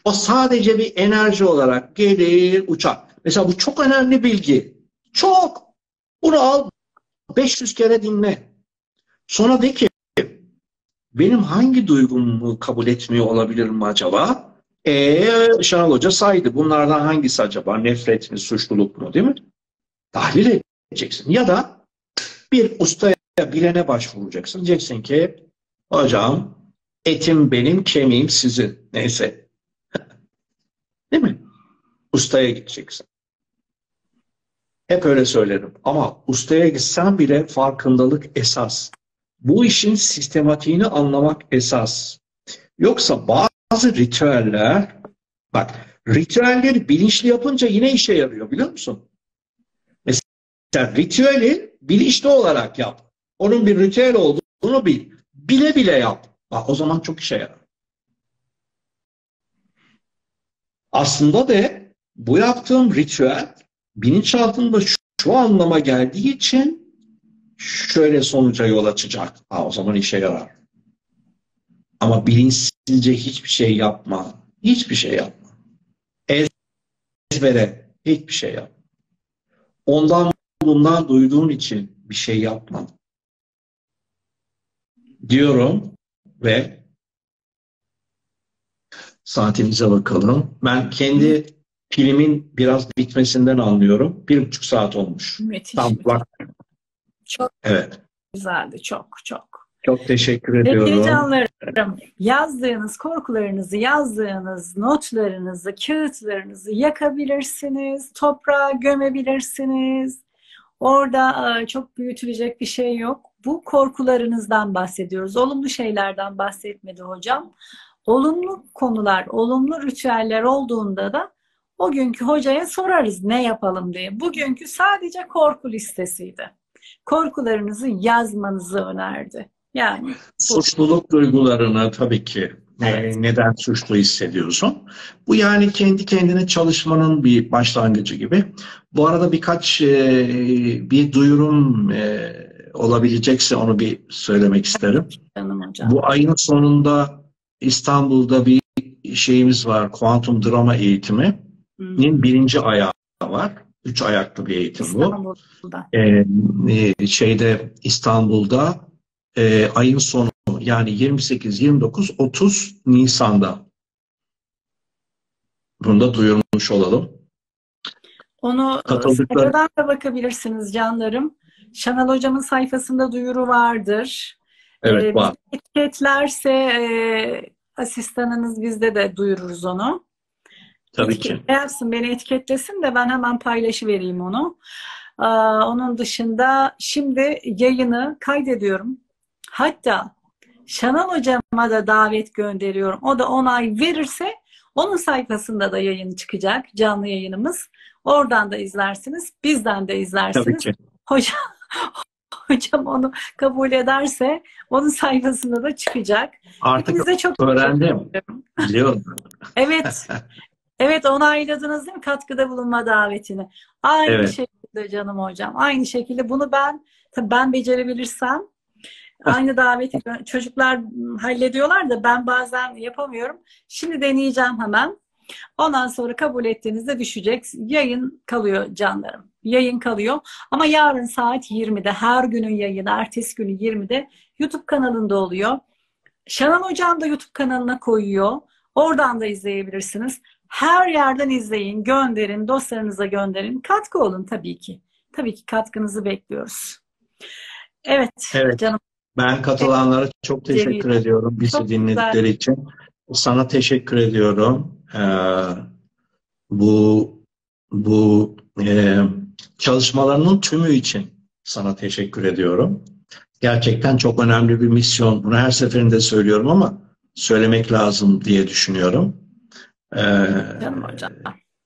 o sadece bir enerji olarak gelir, uçar. Mesela bu çok önemli bilgi. Çok. Bunu al, 500 kere dinle. Sonra de ki, benim hangi duygumu kabul etmiyor olabilirim acaba? Eee Şenol Hoca saydı. Bunlardan hangisi acaba? Nefret mi, suçluluk mu değil mi? Tahlil edeceksin. Ya da bir ustaya, bilene başvuracaksın. Diyeceksin ki hocam etim benim, kemiğim sizin. Neyse. [LAUGHS] değil mi? Ustaya gideceksin. Hep öyle söylerim. Ama ustaya gitsen bile farkındalık esas. Bu işin sistematiğini anlamak esas. Yoksa bazı ritüeller, bak ritüelleri bilinçli yapınca yine işe yarıyor biliyor musun? Mesela ritüeli bilinçli olarak yap. Onun bir ritüel olduğunu bil. Bile bile yap. Bak, o zaman çok işe yarar. Aslında da bu yaptığım ritüel bilinçaltında şu, şu anlama geldiği için şöyle sonuca yol açacak. Ha, o zaman işe yarar. Ama bilinçsizce hiçbir şey yapma. Hiçbir şey yapma. Ezbere hiçbir şey yapma. Ondan bundan duyduğun için bir şey yapma. Diyorum ve saatimize bakalım. Ben kendi pilimin biraz bitmesinden anlıyorum. Bir buçuk saat olmuş. Müthiş. Tam bak. Çok Evet. güzeldi. Çok çok. Çok teşekkür ediyorum. canlarım, yazdığınız korkularınızı, yazdığınız notlarınızı, kağıtlarınızı yakabilirsiniz, toprağa gömebilirsiniz. Orada e, çok büyütülecek bir şey yok. Bu korkularınızdan bahsediyoruz. Olumlu şeylerden bahsetmedi hocam. Olumlu konular, olumlu ritüeller olduğunda da o günkü hocaya sorarız ne yapalım diye. Bugünkü sadece korku listesiydi. Korkularınızı yazmanızı önerdi. Yani Suçluluk duygularını tabii ki Evet. neden suçlu hissediyorsun? Bu yani kendi kendine çalışmanın bir başlangıcı gibi. Bu arada birkaç e, bir duyurum e, olabilecekse onu bir söylemek isterim. canım hocam. Bu ayın sonunda İstanbul'da bir şeyimiz var. Kuantum drama eğitiminin birinci ayağı var. Üç ayaklı bir eğitim bu. İstanbul'da. Ee, e, şeyde İstanbul'da e, ayın sonu yani 28, 29, 30 Nisan'da. Bunu da duyurmuş olalım. Onu Katıldıkları- sayfadan da bakabilirsiniz canlarım. Şanal hocamın sayfasında duyuru vardır. Evet Ee, var. etiketlerse e, asistanınız bizde de duyururuz onu. Tabii ki. Etiketlersin, beni etiketlesin de ben hemen paylaşıvereyim onu. Aa, onun dışında şimdi yayını kaydediyorum. Hatta Şanal hocama da davet gönderiyorum. O da onay verirse onun sayfasında da yayın çıkacak. Canlı yayınımız. Oradan da izlersiniz. Bizden de Tabii izlersiniz. ki. Hocam, [LAUGHS] hocam onu kabul ederse onun sayfasında da çıkacak. Artık Hepinize çok öğrendim. Biliyorum. Evet. [LAUGHS] Evet onayladınız değil mi katkıda bulunma davetini? Aynı Evet. şekilde canım hocam. Aynı şekilde bunu ben tabii ben becerebilirsem aynı daveti çocuklar m, hallediyorlar da ben bazen yapamıyorum. Şimdi deneyeceğim hemen. Ondan sonra kabul ettiğinizde düşecek. Yayın kalıyor canlarım. yayın kalıyor. Ama yarın saat 20'de her günün yayını, ertesi günü 20'de YouTube kanalında oluyor. Şanan Hocam da YouTube kanalına koyuyor. Oradan da izleyebilirsiniz. Her yerden izleyin, gönderin, dostlarınıza gönderin. Katkı olun tabii ki. Tabii ki katkınızı bekliyoruz. Evet, Evet. canım. Ben katılanlara çok teşekkür Cemil. ediyorum bizi Çok dinledikleri güzel. için. Sana teşekkür ediyorum. Ee, bu bu e, çalışmalarının tümü için sana teşekkür ediyorum. Gerçekten çok önemli bir misyon. Bunu her seferinde söylüyorum ama söylemek lazım diye düşünüyorum. Ee, Canım hocam.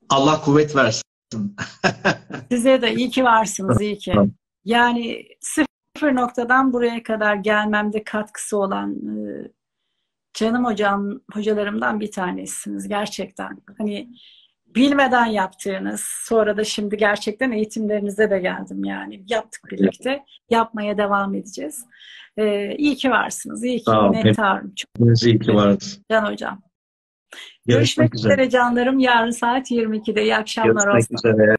Allah kuvvet versin. [LAUGHS] Size de iyi ki varsınız, iyi ki. Yani sıfır noktadan buraya kadar gelmemde katkısı olan e, canım hocam, hocalarımdan bir tanesiniz gerçekten. Hani bilmeden yaptığınız, sonra da şimdi gerçekten eğitimlerinize de geldim yani. Yaptık birlikte, yapmaya devam edeceğiz. E, iyi ki varsınız, iyi ki minnettarım. Çok iyi ki varsınız. can hocam. Görüşmek Görüşmek üzere. üzere canlarım. Yarın saat 22'de. İyi akşamlar Görüşmek olsun. üzere.